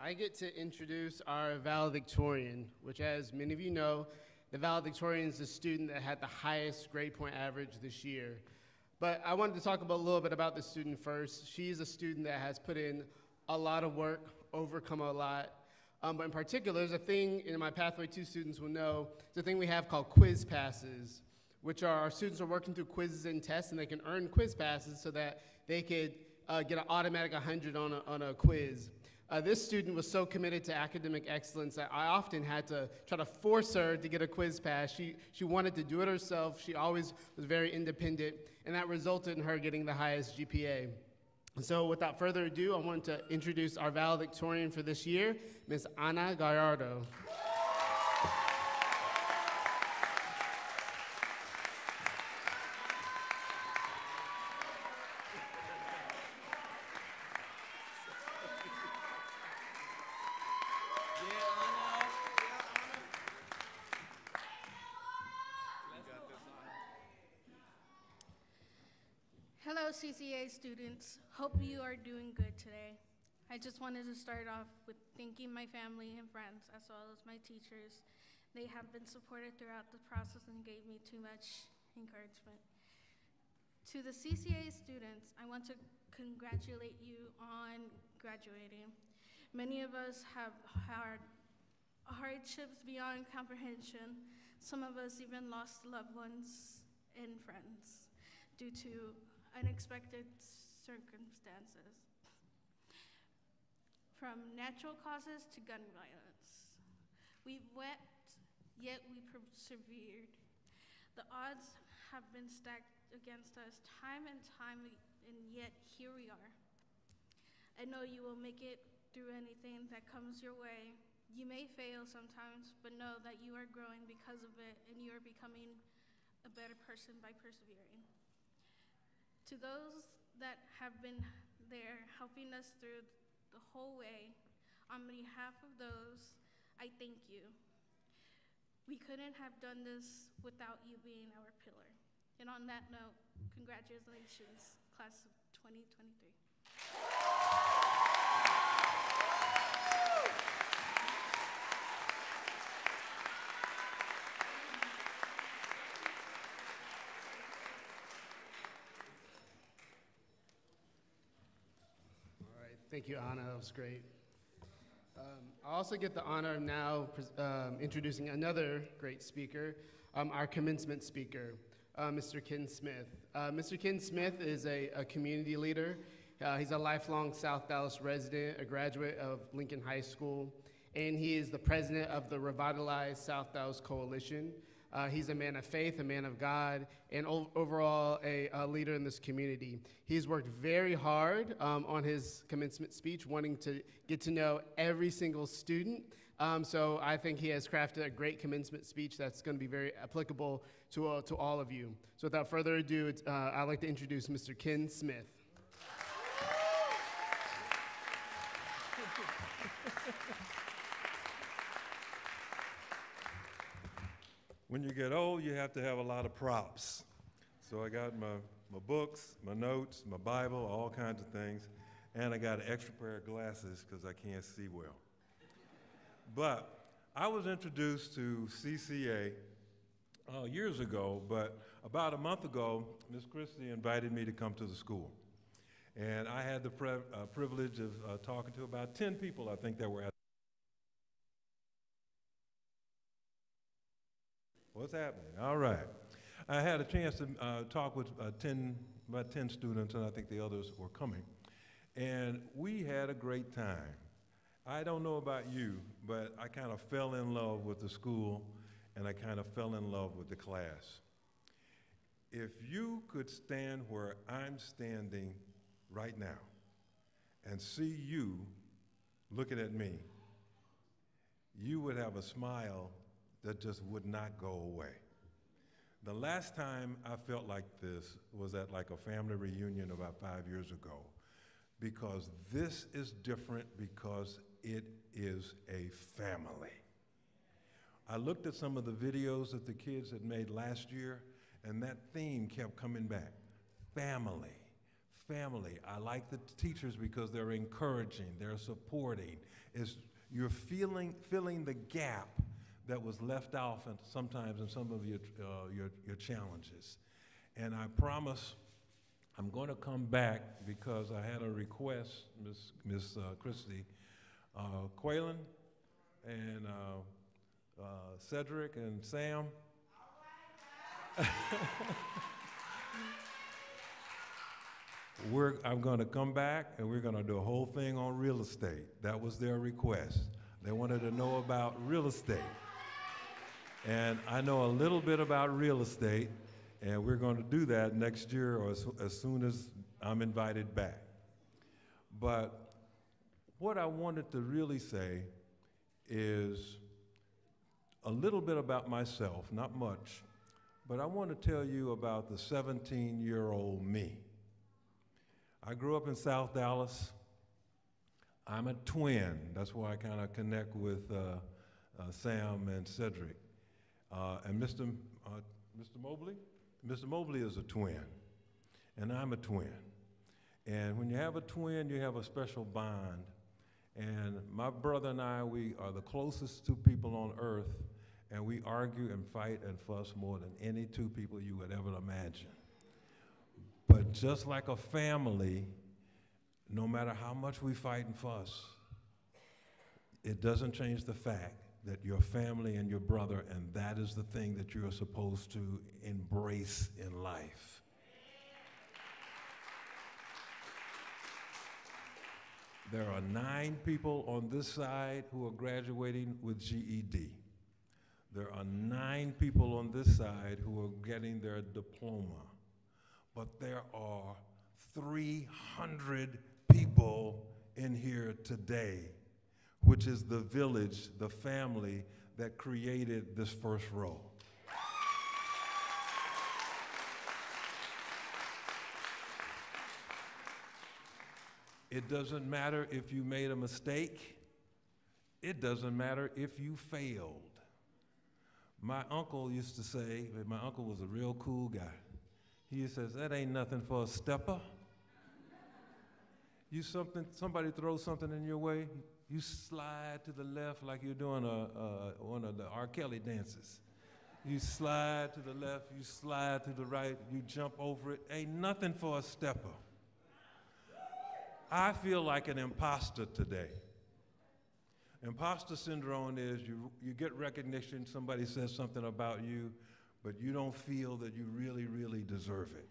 Speaker 13: I get to introduce our valedictorian, which, as many of you know, the valedictorian is the student that had the highest grade point average this year. But I wanted to talk about, a little bit about the student first. She's a student that has put in a lot of work, overcome a lot. Um, but in particular, there's a thing in my Pathway 2 students will know, it's a thing we have called quiz passes, which are our students are working through quizzes and tests, and they can earn quiz passes so that they could uh, get an automatic 100 on a, on a quiz. Uh, this student was so committed to academic excellence that I often had to try to force her to get a quiz pass. She, she wanted to do it herself. She always was very independent, and that resulted in her getting the highest GPA. So without further ado, I want to introduce our valedictorian for this year, Ms. Ana Gallardo.
Speaker 14: Hello, CCA students. Hope you are doing good today. I just wanted to start off with thanking my family and friends, as well as my teachers. They have been supportive throughout the process and gave me too much encouragement. To the CCA students, I want to congratulate you on graduating. Many of us have hard hardships beyond comprehension. Some of us even lost loved ones and friends due to unexpected circumstances. From natural causes to gun violence. We wept, yet we persevered. The odds have been stacked against us time and time, and yet here we are. I know you will make it through anything that comes your way. You may fail sometimes, but know that you are growing because of it and you are becoming a better person by persevering. To those that have been there helping us through the whole way, on behalf of those, I thank you. We couldn't have done this without you being our pillar. And on that note, congratulations, class of 2023.
Speaker 13: Thank you, Anna. That was great. Um, I also get the honor of now um, introducing another great speaker, um, our commencement speaker, uh, Mr. Ken Smith. Uh, Mr. Ken Smith is a, a community leader. Uh, he's a lifelong South Dallas resident, a graduate of Lincoln High School, and he is the president of the Revitalized South Dallas Coalition. Uh, he's a man of faith, a man of God, and o- overall a, a leader in this community. He's worked very hard um, on his commencement speech, wanting to get to know every single student. Um, so I think he has crafted a great commencement speech that's going to be very applicable to, uh, to all of you. So without further ado, uh, I'd like to introduce Mr. Ken Smith.
Speaker 15: When you get old, you have to have a lot of props. So I got my, my books, my notes, my Bible, all kinds of things, and I got an extra pair of glasses because I can't see well. But I was introduced to CCA uh, years ago, but about a month ago, Miss Christie invited me to come to the school. And I had the uh, privilege of uh, talking to about 10 people, I think, that were at What's happening? All right. I had a chance to uh, talk with uh, 10, about 10 students, and I think the others were coming. And we had a great time. I don't know about you, but I kind of fell in love with the school, and I kind of fell in love with the class. If you could stand where I'm standing right now and see you looking at me, you would have a smile that just would not go away. The last time I felt like this was at like a family reunion about five years ago, because this is different because it is a family. I looked at some of the videos that the kids had made last year, and that theme kept coming back family. Family. I like the teachers because they're encouraging, they're supporting. It's, you're feeling, filling the gap that was left off and sometimes in some of your, uh, your, your challenges. And I promise I'm going to come back because I had a request, Miss Miss uh, Christie, uh, Quaylen and uh, uh, Cedric and Sam. we're, I'm going to come back and we're going to do a whole thing on real estate. That was their request. They wanted to know about real estate. And I know a little bit about real estate, and we're going to do that next year or as, as soon as I'm invited back. But what I wanted to really say is a little bit about myself, not much, but I want to tell you about the 17 year old me. I grew up in South Dallas. I'm a twin. That's why I kind of connect with uh, uh, Sam and Cedric. Uh, and Mr. Uh, Mr. Mobley? Mr. Mobley is a twin, and I'm a twin. And when you have a twin, you have a special bond. And my brother and I, we are the closest two people on earth, and we argue and fight and fuss more than any two people you would ever imagine. But just like a family, no matter how much we fight and fuss, it doesn't change the fact that your family and your brother, and that is the thing that you're supposed to embrace in life. There are nine people on this side who are graduating with GED. There are nine people on this side who are getting their diploma. But there are 300 people in here today, which is the village, the family that created this first row. It doesn't matter if you made a mistake. It doesn't matter if you failed. My uncle used to say, my uncle was a real cool guy. He says, that ain't nothing for a stepper. You something, somebody throws something in your way, you slide to the left like you're doing a, a, one of the R. Kelly dances. You slide to the left, you slide to the right, you jump over it. Ain't nothing for a stepper. I feel like an imposter today. Imposter syndrome is you, you get recognition, somebody says something about you, but you don't feel that you really, really deserve it.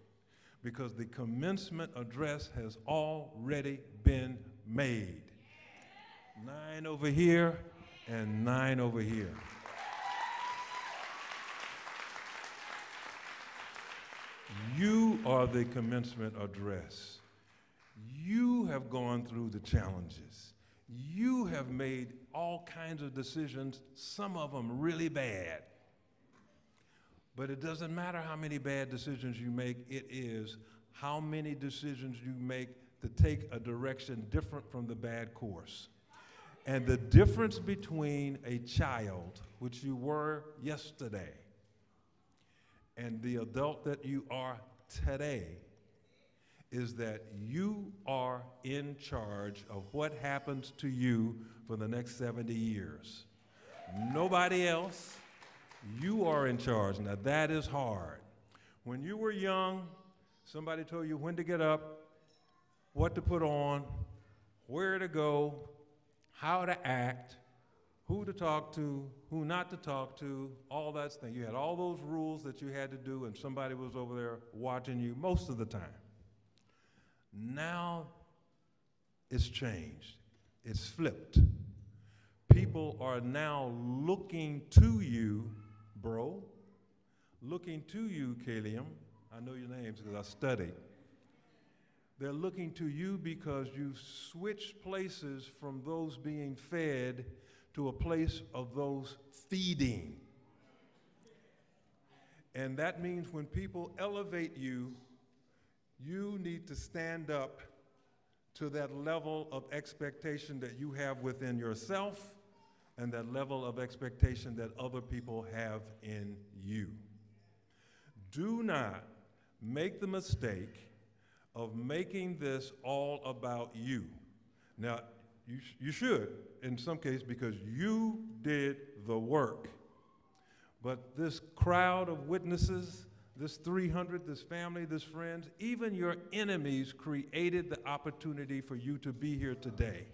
Speaker 15: Because the commencement address has already been made. Nine over here and nine over here. You are the commencement address. You have gone through the challenges. You have made all kinds of decisions, some of them really bad. But it doesn't matter how many bad decisions you make, it is how many decisions you make to take a direction different from the bad course. And the difference between a child, which you were yesterday, and the adult that you are today is that you are in charge of what happens to you for the next 70 years. Nobody else. You are in charge. Now, that is hard. When you were young, somebody told you when to get up, what to put on, where to go, how to act, who to talk to, who not to talk to, all that thing. You had all those rules that you had to do, and somebody was over there watching you most of the time. Now it's changed, it's flipped. People are now looking to you, bro, looking to you, Kalium. I know your names because I studied. They're looking to you because you've switched places from those being fed to a place of those feeding. And that means when people elevate you, you need to stand up to that level of expectation that you have within yourself and that level of expectation that other people have in you. Do not make the mistake of making this all about you. Now, you, sh- you should, in some case, because you did the work. But this crowd of witnesses, this 300, this family, this friends, even your enemies created the opportunity for you to be here today.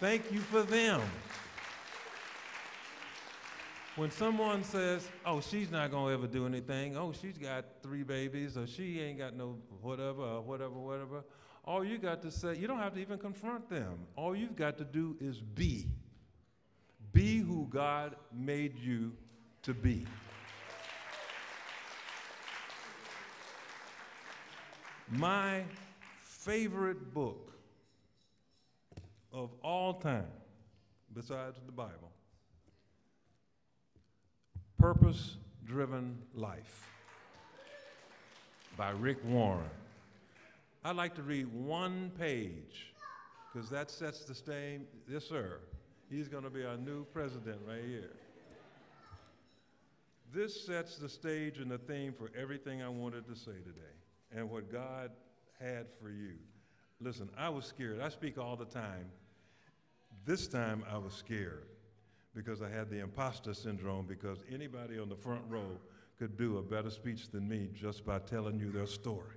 Speaker 15: Thank you for them. When someone says, oh, she's not going to ever do anything, oh, she's got three babies, or she ain't got no whatever, or whatever, whatever, all you got to say, you don't have to even confront them. All you've got to do is be. Be who God made you to be. My favorite book of all time, besides the Bible, Purpose Driven Life by Rick Warren. I'd like to read one page because that sets the stage. Yes, sir. He's going to be our new president right here. This sets the stage and the theme for everything I wanted to say today and what God had for you. Listen, I was scared. I speak all the time. This time I was scared because I had the imposter syndrome because anybody on the front row could do a better speech than me just by telling you their story.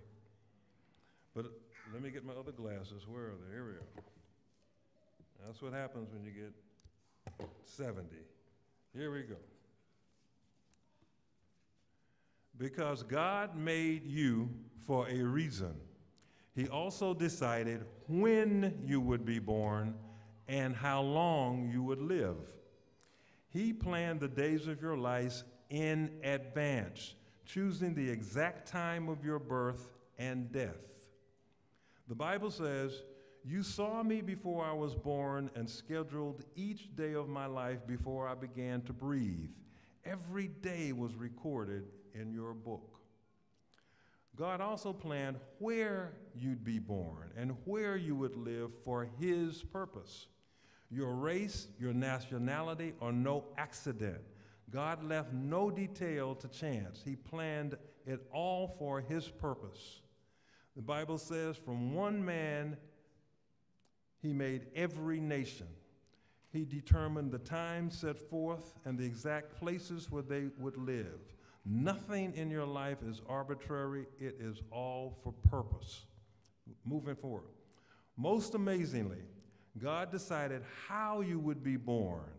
Speaker 15: But let me get my other glasses. Where are they? Here we are. That's what happens when you get 70. Here we go. Because God made you for a reason. He also decided when you would be born and how long you would live. He planned the days of your life in advance, choosing the exact time of your birth and death. The Bible says, You saw me before I was born and scheduled each day of my life before I began to breathe. Every day was recorded in your book. God also planned where you'd be born and where you would live for His purpose. Your race, your nationality are no accident. God left no detail to chance. He planned it all for His purpose. The Bible says, from one man, He made every nation. He determined the time set forth and the exact places where they would live. Nothing in your life is arbitrary, it is all for purpose. Moving forward. Most amazingly, God decided how you would be born,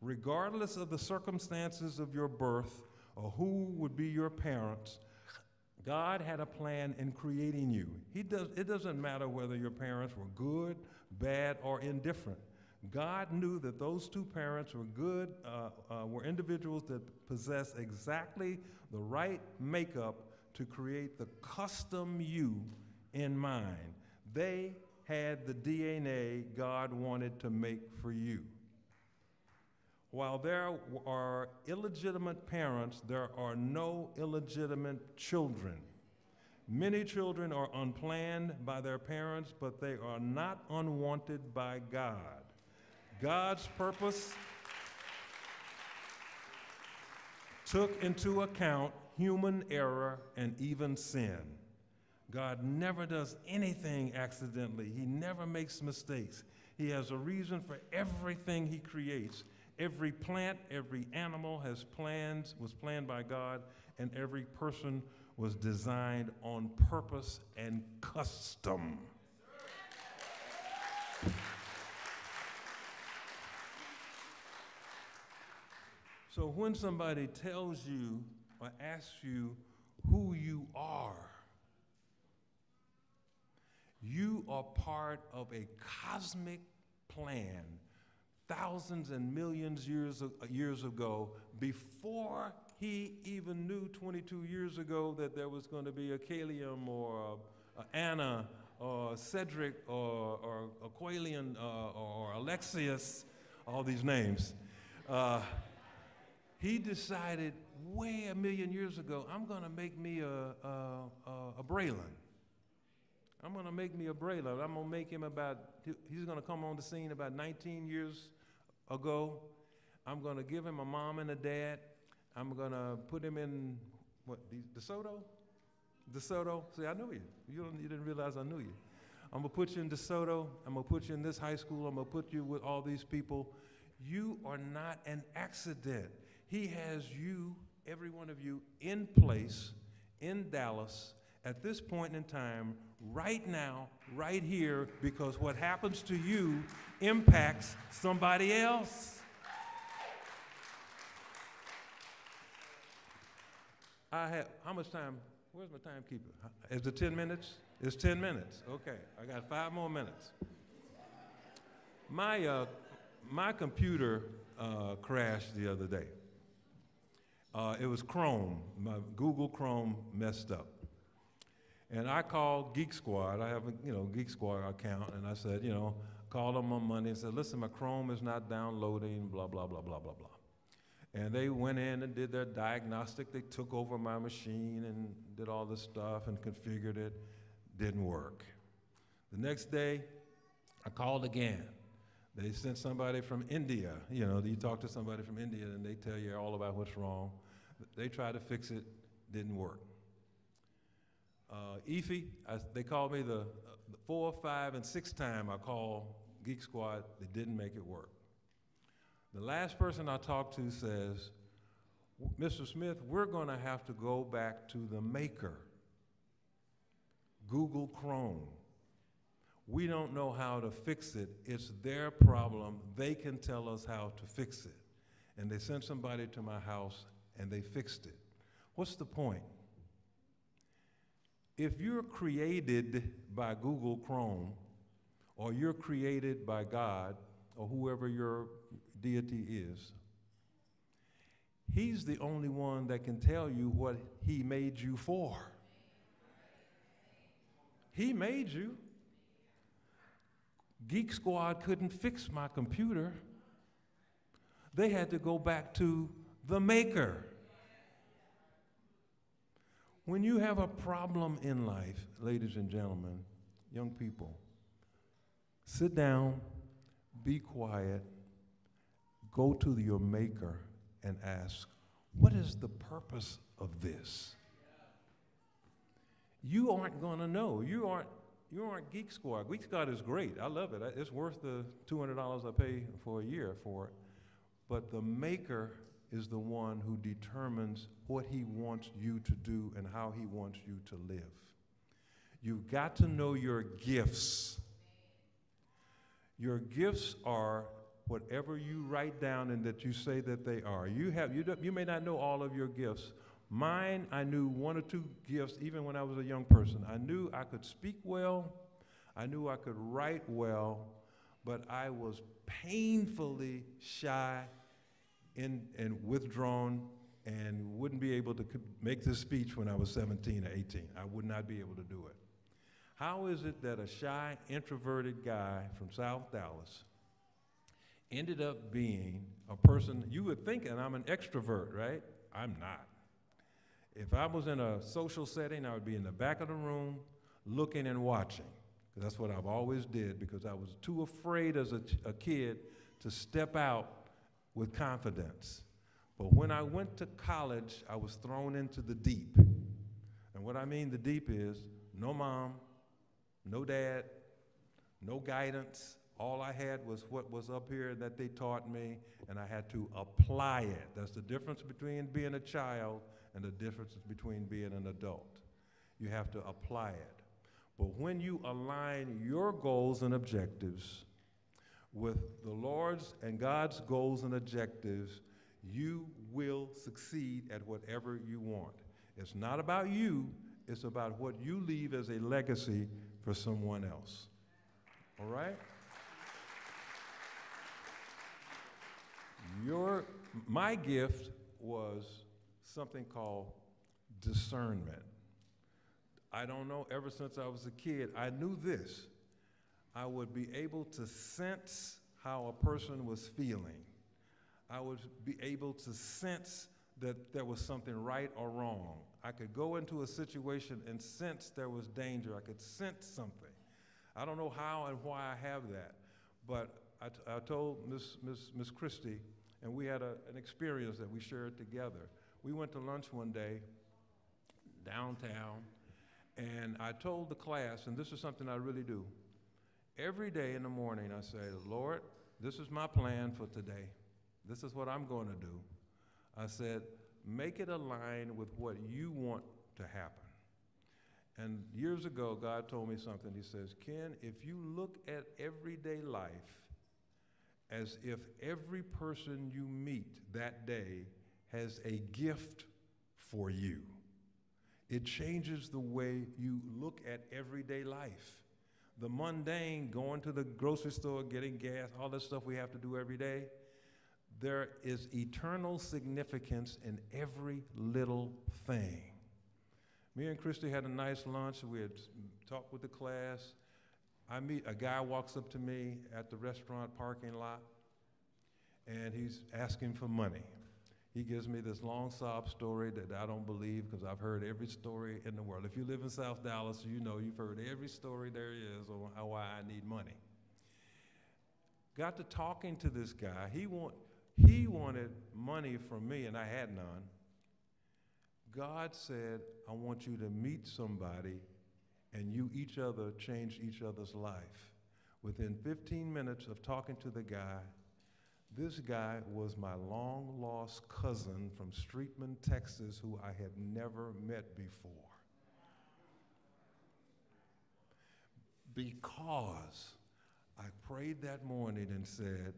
Speaker 15: regardless of the circumstances of your birth or who would be your parents. God had a plan in creating you. He does, it doesn't matter whether your parents were good, bad, or indifferent. God knew that those two parents were good, uh, uh, were individuals that possessed exactly the right makeup to create the custom you in mind. They had the DNA God wanted to make for you. While there are illegitimate parents, there are no illegitimate children. Many children are unplanned by their parents, but they are not unwanted by God. God's purpose took into account human error and even sin. God never does anything accidentally. He never makes mistakes. He has a reason for everything he creates. Every plant, every animal has plans, was planned by God, and every person was designed on purpose and custom. So when somebody tells you or asks you who you are, you are part of a cosmic plan thousands and millions years, of, years ago before he even knew 22 years ago that there was going to be a Kalium or a, a Anna or Cedric or, or uh, or Alexius, all these names. Uh, he decided way a million years ago, I'm going to make me a, a, a, a Braylon. I'm going to make me a Braylon. I'm going to make him about, he's going to come on the scene about 19 years ago. I'm going to give him a mom and a dad. I'm going to put him in, what, DeSoto? DeSoto? See, I knew you. You, you didn't realize I knew you. I'm going to put you in DeSoto. I'm going to put you in this high school. I'm going to put you with all these people. You are not an accident. He has you, every one of you, in place in Dallas at this point in time, right now, right here, because what happens to you impacts somebody else. I have, how much time? Where's my timekeeper? Is it 10 minutes? It's 10 minutes. Okay, I got five more minutes. My, uh, my computer uh, crashed the other day. Uh, it was Chrome. My Google Chrome messed up. And I called Geek Squad. I have a you know Geek Squad account, and I said, you know, called them on Monday and said, listen, my Chrome is not downloading, blah blah blah blah blah blah. And they went in and did their diagnostic. They took over my machine and did all this stuff and configured it. Didn't work. The next day, I called again. They sent somebody from India. You know, you talk to somebody from India and they tell you all about what's wrong. They tried to fix it, didn't work. Uh, Efi, they called me the, the four, five, and six time I called Geek Squad. They didn't make it work. The last person I talked to says, Mr. Smith, we're going to have to go back to the maker, Google Chrome. We don't know how to fix it. It's their problem. They can tell us how to fix it. And they sent somebody to my house and they fixed it. What's the point? If you're created by Google Chrome, or you're created by God, or whoever your deity is, He's the only one that can tell you what He made you for. He made you. Geek Squad couldn't fix my computer. They had to go back to the maker. When you have a problem in life, ladies and gentlemen, young people, sit down, be quiet, go to your maker, and ask, what is the purpose of this? You aren't going to know. You aren't, you aren't Geek Squad. Geek Squad is great. I love it. It's worth the $200 I pay for a year for it. But the maker is the one who determines what he wants you to do and how he wants you to live. You've got to know your gifts. Your gifts are whatever you write down and that you say that they are. You, have, you, you may not know all of your gifts. Mine, I knew one or two gifts even when I was a young person. I knew I could speak well, I knew I could write well, but I was painfully shy and, and withdrawn and wouldn't be able to make this speech when I was 17 or 18. I would not be able to do it. How is it that a shy, introverted guy from South Dallas ended up being a person, you would think, and I'm an extrovert, right? I'm not. If I was in a social setting, I would be in the back of the room looking and watching. That's what I've always did because I was too afraid as a, a kid to step out with confidence. But when I went to college, I was thrown into the deep. And what I mean the deep is no mom, no dad, no guidance. All I had was what was up here that they taught me, and I had to apply it. That's the difference between being a child and the difference between being an adult. You have to apply it. But when you align your goals and objectives with the Lord's and God's goals and objectives, you will succeed at whatever you want. It's not about you, it's about what you leave as a legacy for someone else. All right? Your, my gift was something called discernment. I don't know, ever since I was a kid, I knew this I would be able to sense how a person was feeling. I would be able to sense that there was something right or wrong. I could go into a situation and sense there was danger. I could sense something. I don't know how and why I have that, but I, I told Miss, Miss, Miss Christie, and we had a, an experience that we shared together. We went to lunch one day downtown, and I told the class, and this is something I really do. Every day in the morning, I say, Lord, this is my plan for today. This is what I'm going to do. I said, make it align with what you want to happen. And years ago, God told me something. He says, Ken, if you look at everyday life as if every person you meet that day has a gift for you, it changes the way you look at everyday life the mundane, going to the grocery store, getting gas, all that stuff we have to do every day, there is eternal significance in every little thing. Me and Christy had a nice lunch. We had talked with the class. I meet a guy walks up to me at the restaurant parking lot, and he's asking for money. He gives me this long sob story that I don't believe because I've heard every story in the world. If you live in South Dallas, you know you've heard every story there is on why I need money. Got to talking to this guy. He, want, he wanted money from me, and I had none. God said, I want you to meet somebody, and you each other change each other's life. Within 15 minutes of talking to the guy, this guy was my long lost cousin from Streetman, Texas, who I had never met before. Because I prayed that morning and said,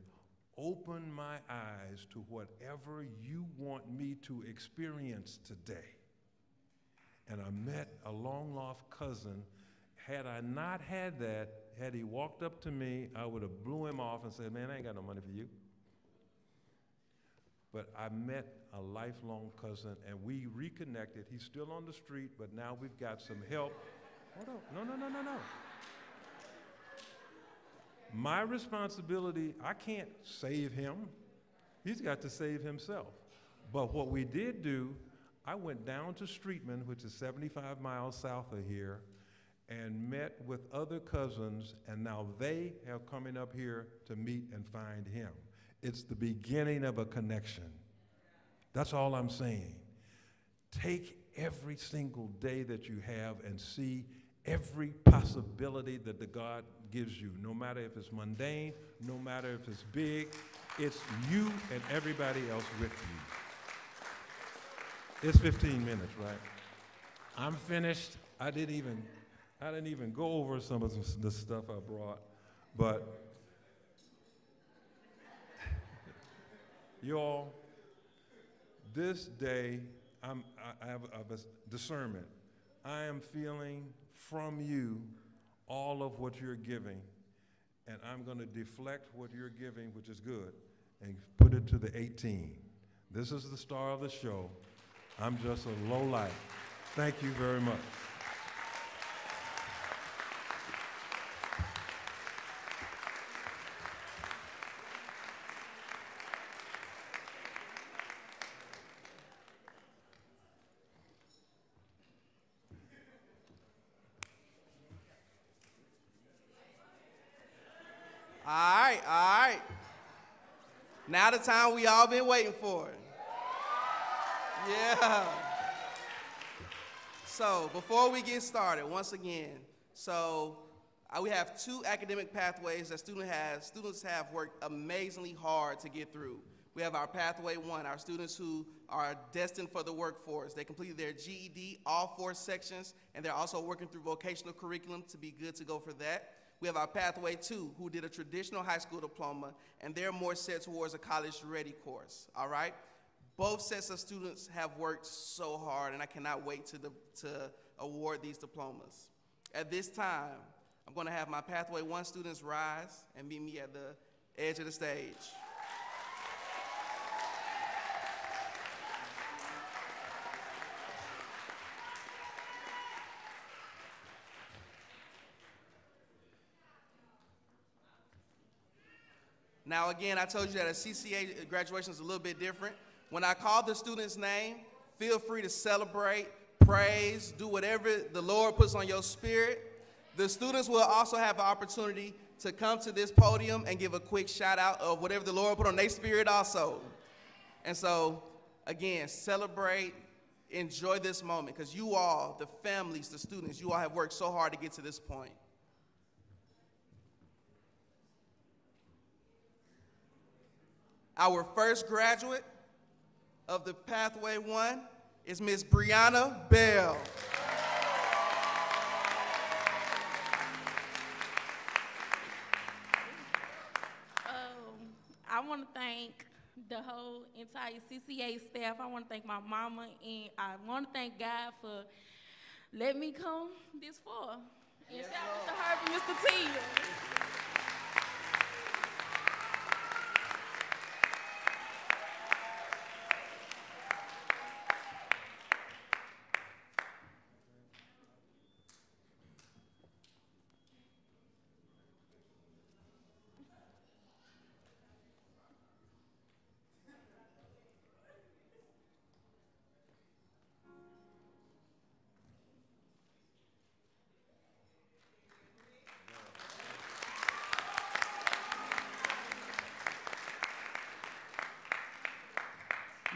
Speaker 15: Open my eyes to whatever you want me to experience today. And I met a long lost cousin. Had I not had that, had he walked up to me, I would have blew him off and said, Man, I ain't got no money for you. But I met a lifelong cousin and we reconnected. He's still on the street, but now we've got some help. Hold on. No, no, no, no, no. My responsibility, I can't save him. He's got to save himself. But what we did do, I went down to Streetman, which is 75 miles south of here, and met with other cousins, and now they are coming up here to meet and find him. It's the beginning of a connection. That's all I'm saying. Take every single day that you have and see every possibility that the God gives you, no matter if it's mundane, no matter if it's big, it's you and everybody else with you. It's 15 minutes, right? I'm finished. I didn't even I didn't even go over some of the stuff I brought, but y'all, this day I'm, I have a discernment. I am feeling from you all of what you're giving, and I'm going to deflect what you're giving, which is good, and put it to the 18. This is the star of the show. I'm just a low light. Thank you very much.
Speaker 1: All right, all right. Now the time we all been waiting for. Yeah. So before we get started, once again, so uh, we have two academic pathways that student has, students have worked amazingly hard to get through. We have our pathway one, our students who are destined for the workforce. They completed their GED, all four sections, and they're also working through vocational curriculum to be good to go for that. We have our pathway two, who did a traditional high school diploma, and they're more set towards a college ready course, all right? Both sets of students have worked so hard, and I cannot wait to, the, to award these diplomas. At this time, I'm going to have my Pathway 1 students rise and meet me at the edge of the stage. Now, again, I told you that a CCA graduation is a little bit different. When I call the student's name, feel free to celebrate, praise, do whatever the Lord puts on your spirit. The students will also have an opportunity to come to this podium and give a quick shout out of whatever the Lord put on their spirit also. And so, again, celebrate, enjoy this moment because you all, the families, the students, you all have worked so hard to get to this point. Our first graduate of the Pathway One is Miss Brianna Bell.
Speaker 16: Um, I want to thank the whole entire CCA staff. I want to thank my mama, and I want to thank God for letting me come this far. And shout out to Herbie, Mr. T.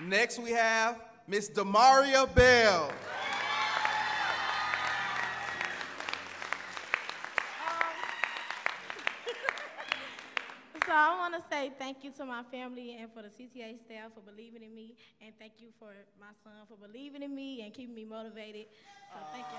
Speaker 1: Next, we have Miss Demaria Bell.
Speaker 16: Um, so I want to say thank you to my family and for the CCA staff for believing in me, and thank you for my son for believing in me and keeping me motivated. So thank you.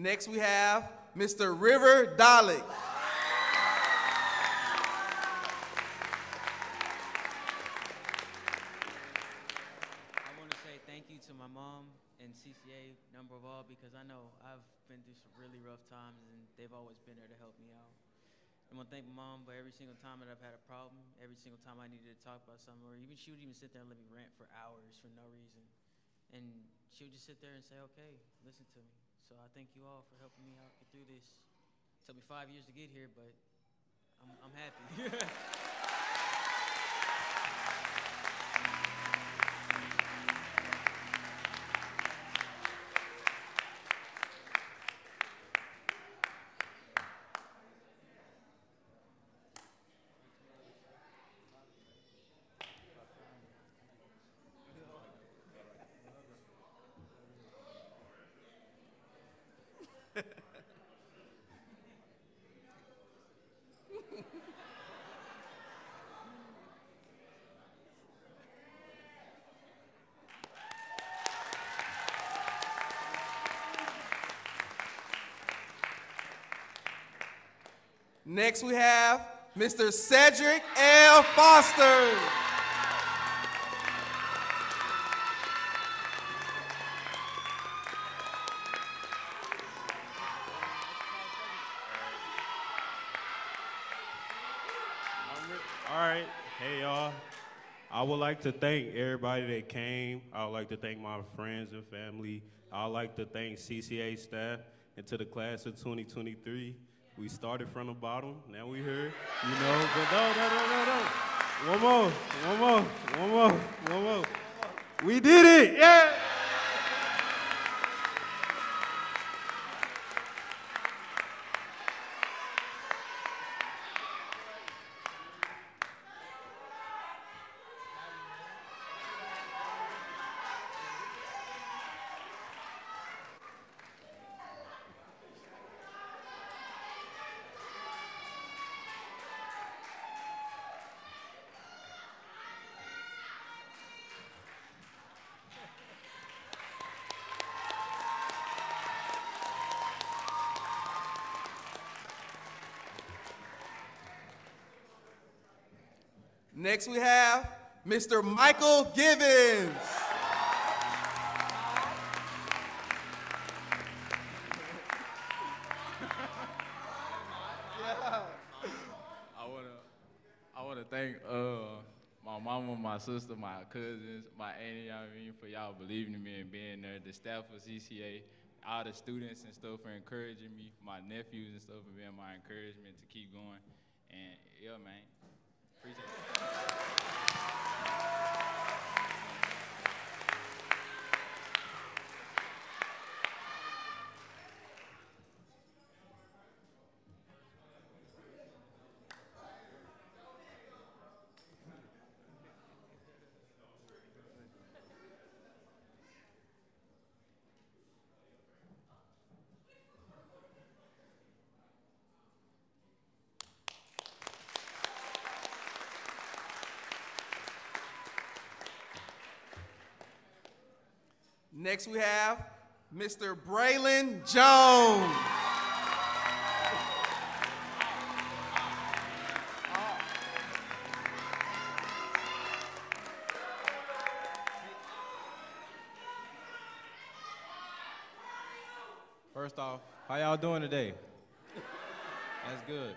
Speaker 1: Next, we have Mr. River Dalek.
Speaker 17: I want to say thank you to my mom and CCA number of all because I know I've been through some really rough times and they've always been there to help me out. I want to thank my mom for every single time that I've had a problem, every single time I needed to talk about something, or even she would even sit there and let me rant for hours for no reason. And she would just sit there and say, okay, listen to me. So I thank you all for helping me out get through this. It took me five years to get here, but I'm, I'm happy.
Speaker 1: Next, we have Mr. Cedric L. Foster.
Speaker 18: All right, hey y'all. I would like to thank everybody that came. I would like to thank my friends and family. I would like to thank CCA staff and to the class of 2023. We started from the bottom, now we here, you know, but no, no, no, no, no. One more, one more, one more, one more. We did it, yeah!
Speaker 1: Next, we have Mr. Michael Givens.
Speaker 19: Thank uh my mama, my sister, my cousins, my auntie, you I mean, for y'all believing in me and being there. The staff of CCA, all the students and stuff for encouraging me, my nephews and stuff for being my encouragement to keep going. And yeah, man, appreciate it.
Speaker 1: Next, we have Mr. Braylon Jones.
Speaker 20: First off, how y'all doing today? That's good.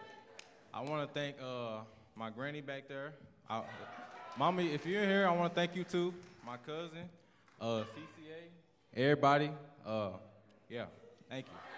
Speaker 20: I want to thank uh, my granny back there. I, Mommy, if you're here, I want to thank you too. My cousin, uh, CCA, everybody. Uh, yeah, thank you.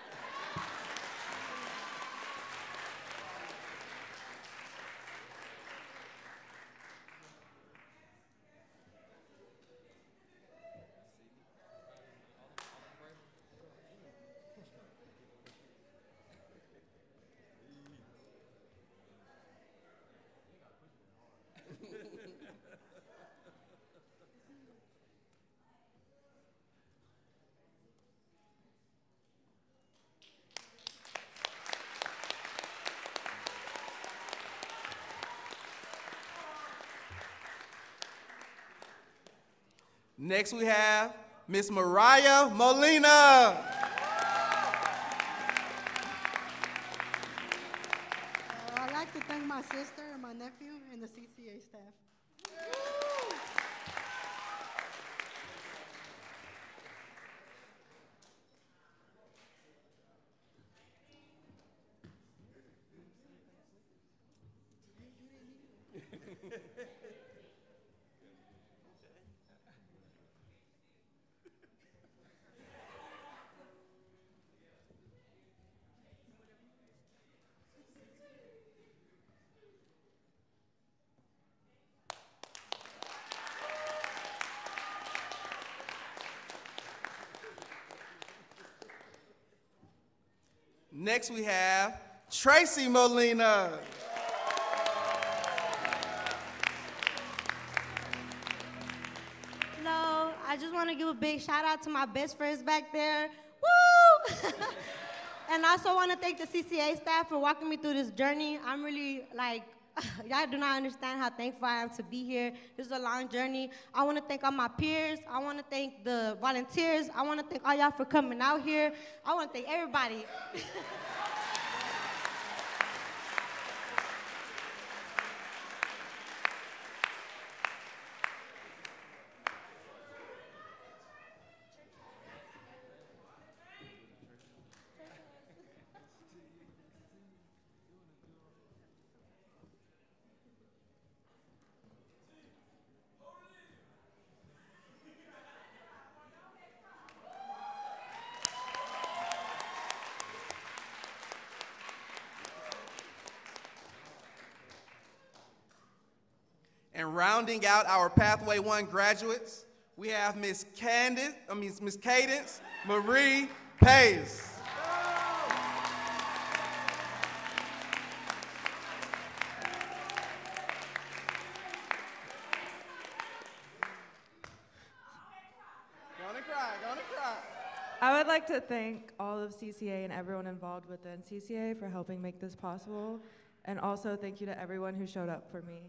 Speaker 1: Next, we have Miss Mariah Molina.
Speaker 21: Uh, I'd like to thank my sister and my nephew and the CCA staff.
Speaker 1: Next, we have Tracy Molina.
Speaker 22: Hello, I just want to give a big shout out to my best friends back there. Woo! and I also want to thank the CCA staff for walking me through this journey. I'm really like, y'all do not understand how thankful I am to be here. This is a long journey. I want to thank all my peers. I want to thank the volunteers. I want to thank all y'all for coming out here. I want to thank everybody.
Speaker 1: rounding out our Pathway One graduates, we have Miss Candace, I mean Miss Cadence Marie Pace.
Speaker 23: I would like to thank all of CCA and everyone involved within CCA for helping make this possible. And also thank you to everyone who showed up for me.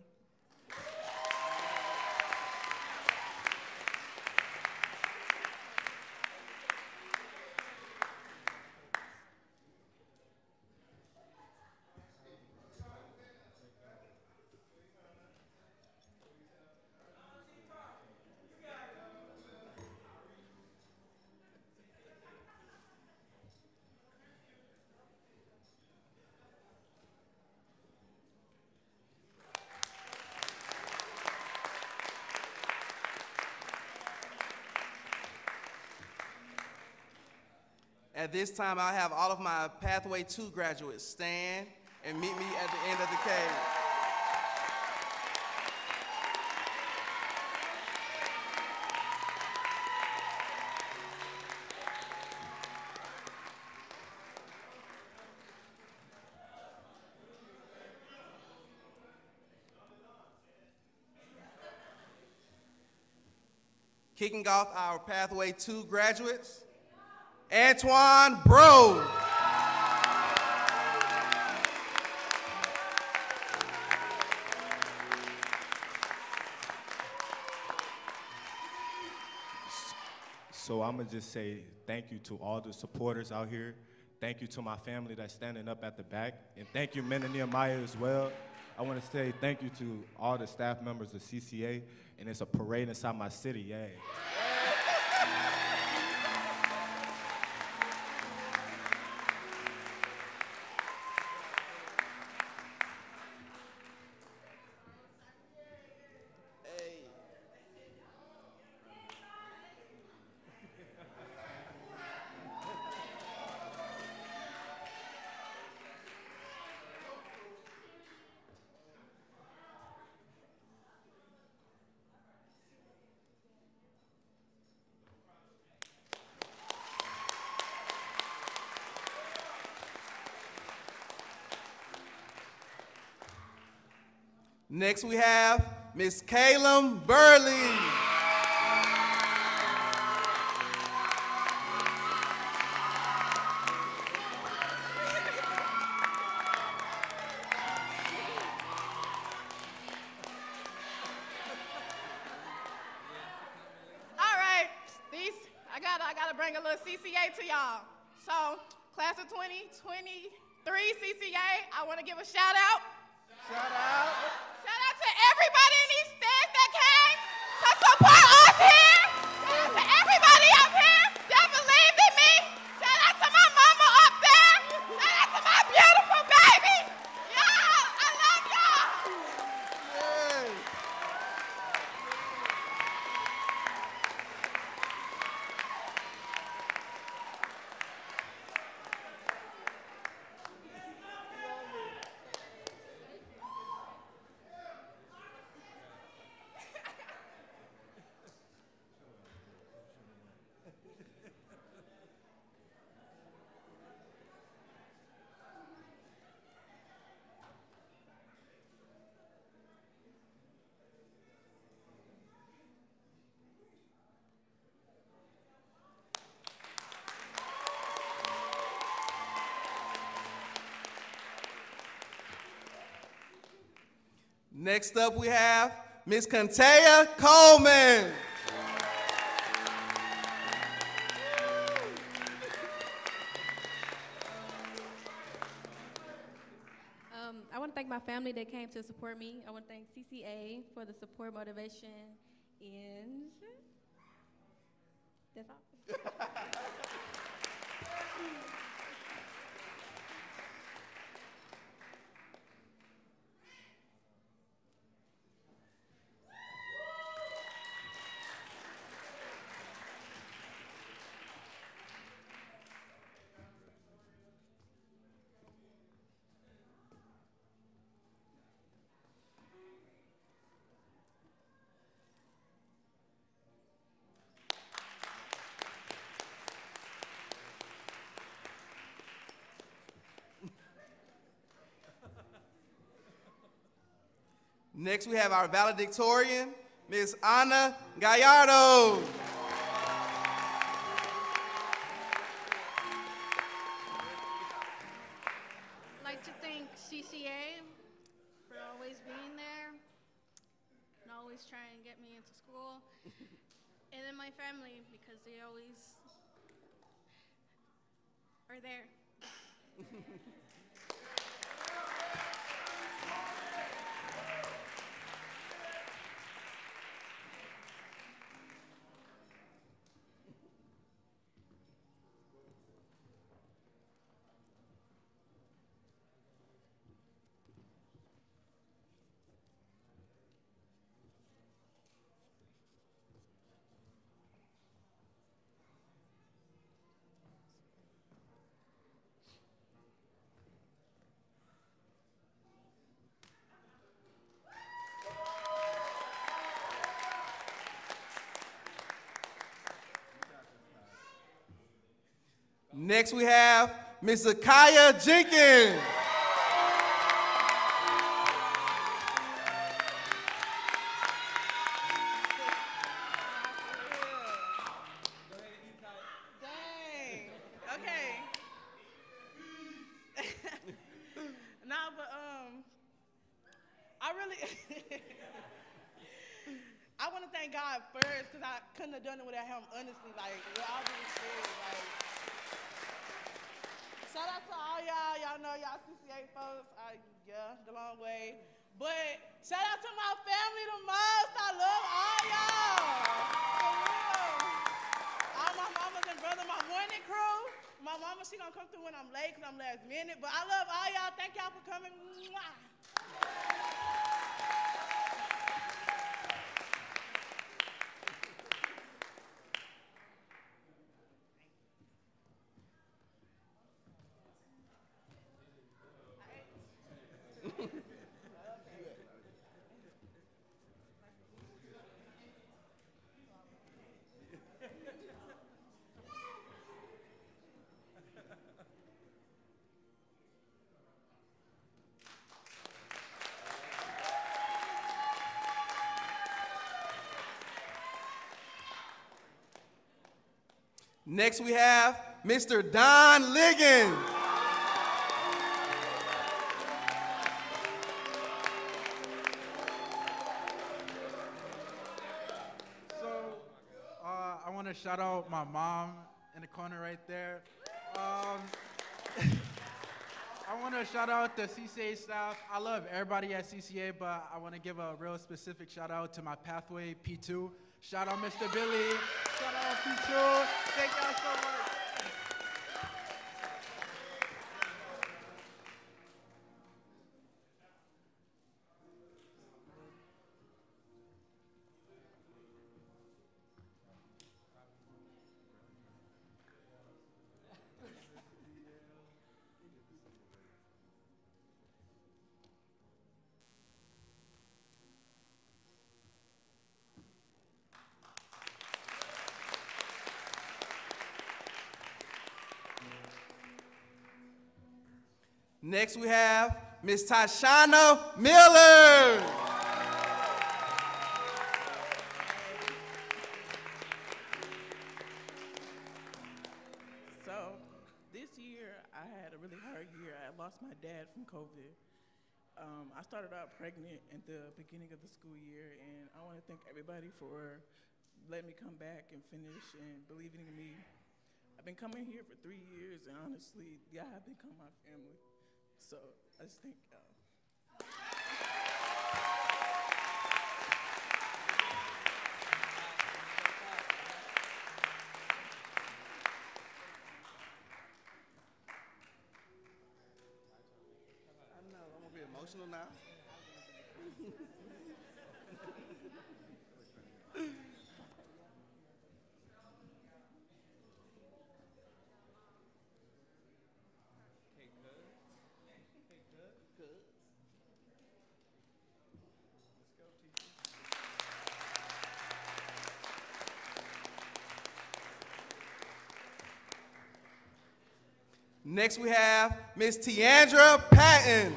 Speaker 1: At this time, I'll have all of my Pathway 2 graduates stand and meet me at the end of the cave. Kicking off our Pathway 2 graduates, Antoine Bro.
Speaker 24: So I'm gonna just say thank you to all the supporters out here. Thank you to my family that's standing up at the back. And thank you, Men and Nehemiah, as well. I want to say thank you to all the staff members of CCA. And it's a parade inside my city, yay.
Speaker 1: Next, we have Miss Calum Burley.
Speaker 25: Next up, we have Miss Contea Coleman.
Speaker 26: Um, I want to thank my family that came to support me. I want to thank CCA for the support, motivation, and that's all.
Speaker 25: Next, we have our valedictorian, Ms. Ana Gallardo. Next, we have Ms. Zakaya Jenkins. Next, we have Mr. Don Liggins.
Speaker 27: So, uh, I want to shout out my mom in the corner right there. Um, I want to shout out the CCA staff. I love everybody at CCA, but I want to give a real specific shout out to my Pathway P2. Shout out Mr. Billy. Shout out P2. Thank y'all so much.
Speaker 25: Next, we have Miss Tashana Miller.
Speaker 28: So, this year I had a really hard year. I lost my dad from COVID. Um, I started out pregnant at the beginning of the school year, and I want to thank everybody for letting me come back and finish and believing in me. I've been coming here for three years, and honestly, y'all have become my family. So I just think. y'all.
Speaker 1: I know, I'm gonna be emotional now. Next we have Miss Tiandra Patton.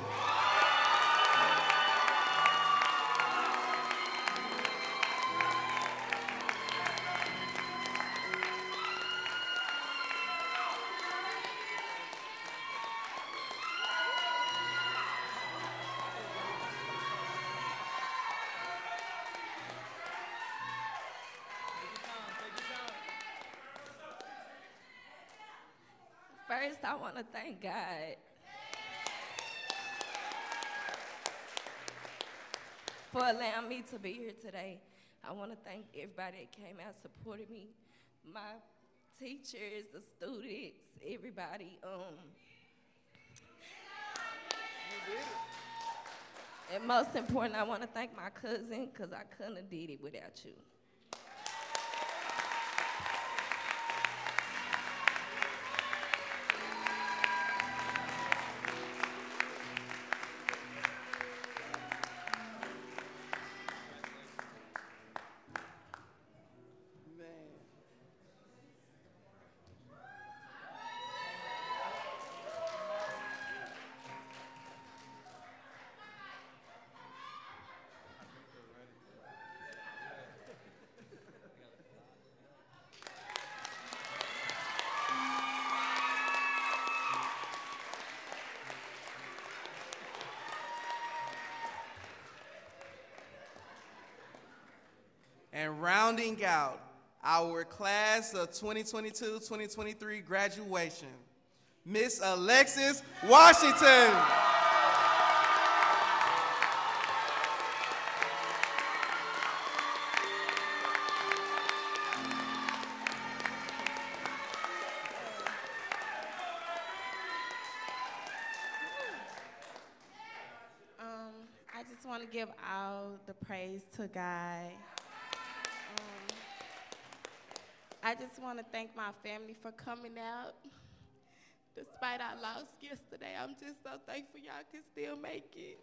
Speaker 16: Want to thank God for allowing me to be here today. I want to thank everybody that came out supported me, my teachers, the students, everybody. Um, and most important, I want to thank my cousin because I couldn't have did it without you. And rounding out our class of 2022-2023 graduation, Miss Alexis Washington.
Speaker 26: Um, I just want to give all the praise to God. Um, I just want to thank my family for coming out. Despite our loss yesterday, I'm just so thankful y'all can still make it.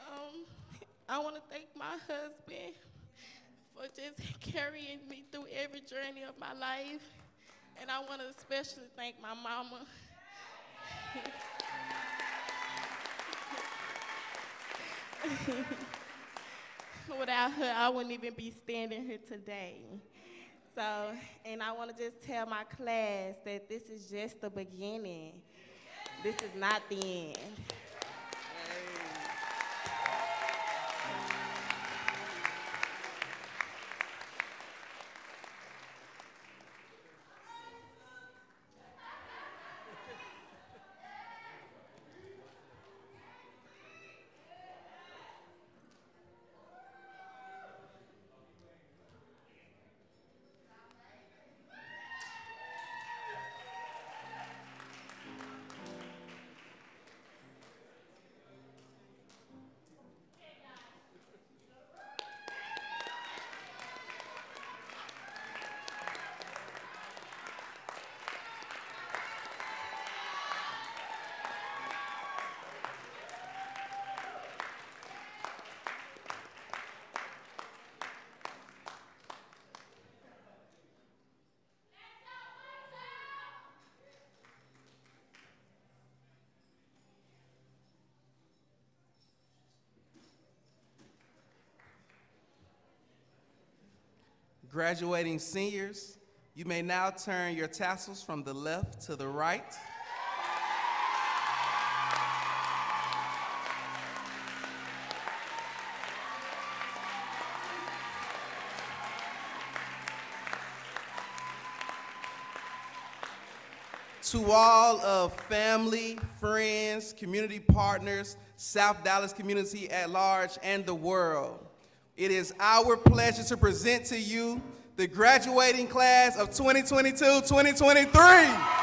Speaker 26: Um, I want to thank my husband for just carrying me through every journey of my life. And I want to especially thank my mama. Without her, I wouldn't even be standing here today. So, and I want to just tell my class that this is just the beginning. This is not the end.
Speaker 1: Graduating seniors, you may now turn your tassels from the left to the right. to all of family, friends, community partners, South Dallas community at large, and the world it is our pleasure to present to you the graduating class of 2022 2023.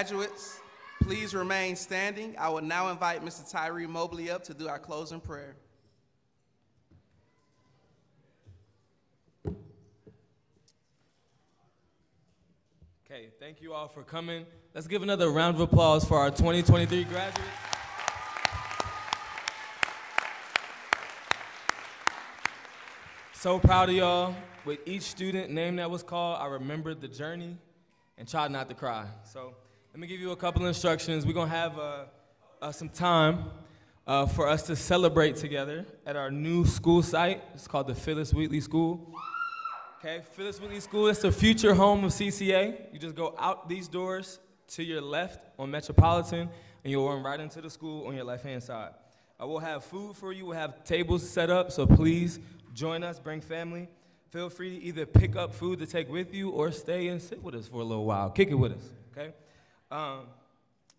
Speaker 1: Graduates, please remain standing. I will now invite Mr. Tyree Mobley up to do our closing prayer.
Speaker 8: Okay, thank you all for coming. Let's give another round of applause for our 2023 graduates. So proud of y'all. With each student name that was called, I remembered the journey and tried not to cry. So let me give you a couple instructions. We're gonna have uh, uh, some time uh, for us to celebrate together at our new school site. It's called the Phyllis Wheatley School. Okay, Phyllis Wheatley School, it's the future home of CCA. You just go out these doors to your left on Metropolitan, and you'll run right into the school on your left-hand side. Uh, we'll have food for you, we'll have tables set up, so please join us, bring family. Feel free to either pick up food to take with you or stay and sit with us for a little while. Kick it with us, okay? Um,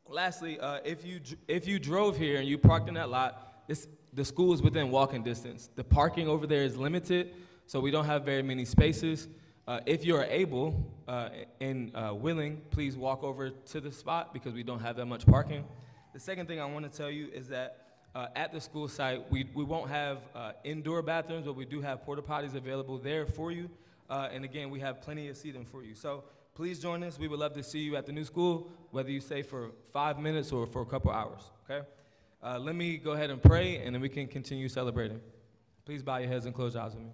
Speaker 8: lastly, uh, if, you, if you drove here and you parked in that lot, this, the school is within walking distance. The parking over there is limited, so we don't have very many spaces. Uh, if you are able uh, and uh, willing, please walk over to the spot because we don't have that much parking. The second thing I want to tell you is that uh, at the school site, we, we won't have uh, indoor bathrooms, but we do have porta potties available there for you. Uh, and again, we have plenty of seating for you. So please join us. We would love to see you at the new school, whether you stay for five minutes or for a couple hours, okay? Uh, let me go ahead and pray, and then we can continue celebrating. Please bow your heads and close your eyes with me.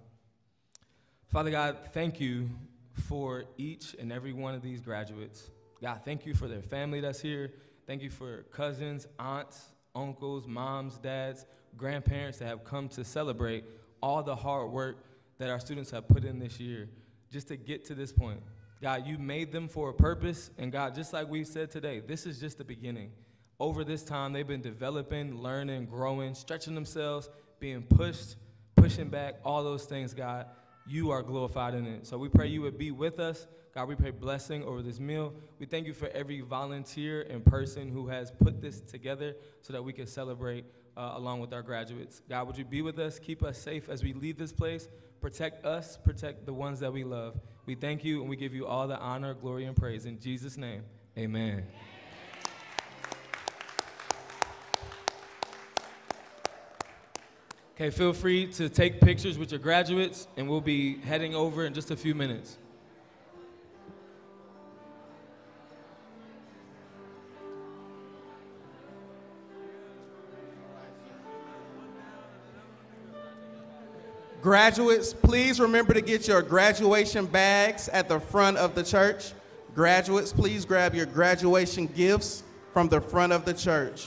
Speaker 8: Father God, thank you for each and every one of these graduates. God, thank you for their family that's here. Thank you for cousins, aunts, uncles, moms, dads, grandparents that have come to celebrate all the hard work that our students have put in this year just to get to this point. God, you made them for a purpose, and God, just like we said today, this is just the beginning. Over this time, they've been developing, learning, growing, stretching themselves, being pushed, pushing back, all those things, God. You are glorified in it. So we pray you would be with us. God, we pray blessing over this meal. We thank you for every volunteer and person who has put this together so that we can celebrate uh, along with our graduates. God, would you be with us? Keep us safe as we leave this place. Protect us, protect the ones that we love. We thank you and we give you all the honor, glory, and praise. In Jesus' name, amen. Okay, feel free to take pictures with your graduates, and we'll be heading over in just a few minutes.
Speaker 1: Graduates, please remember to get your graduation bags at the front of the church. Graduates, please grab your graduation gifts from the front of the church.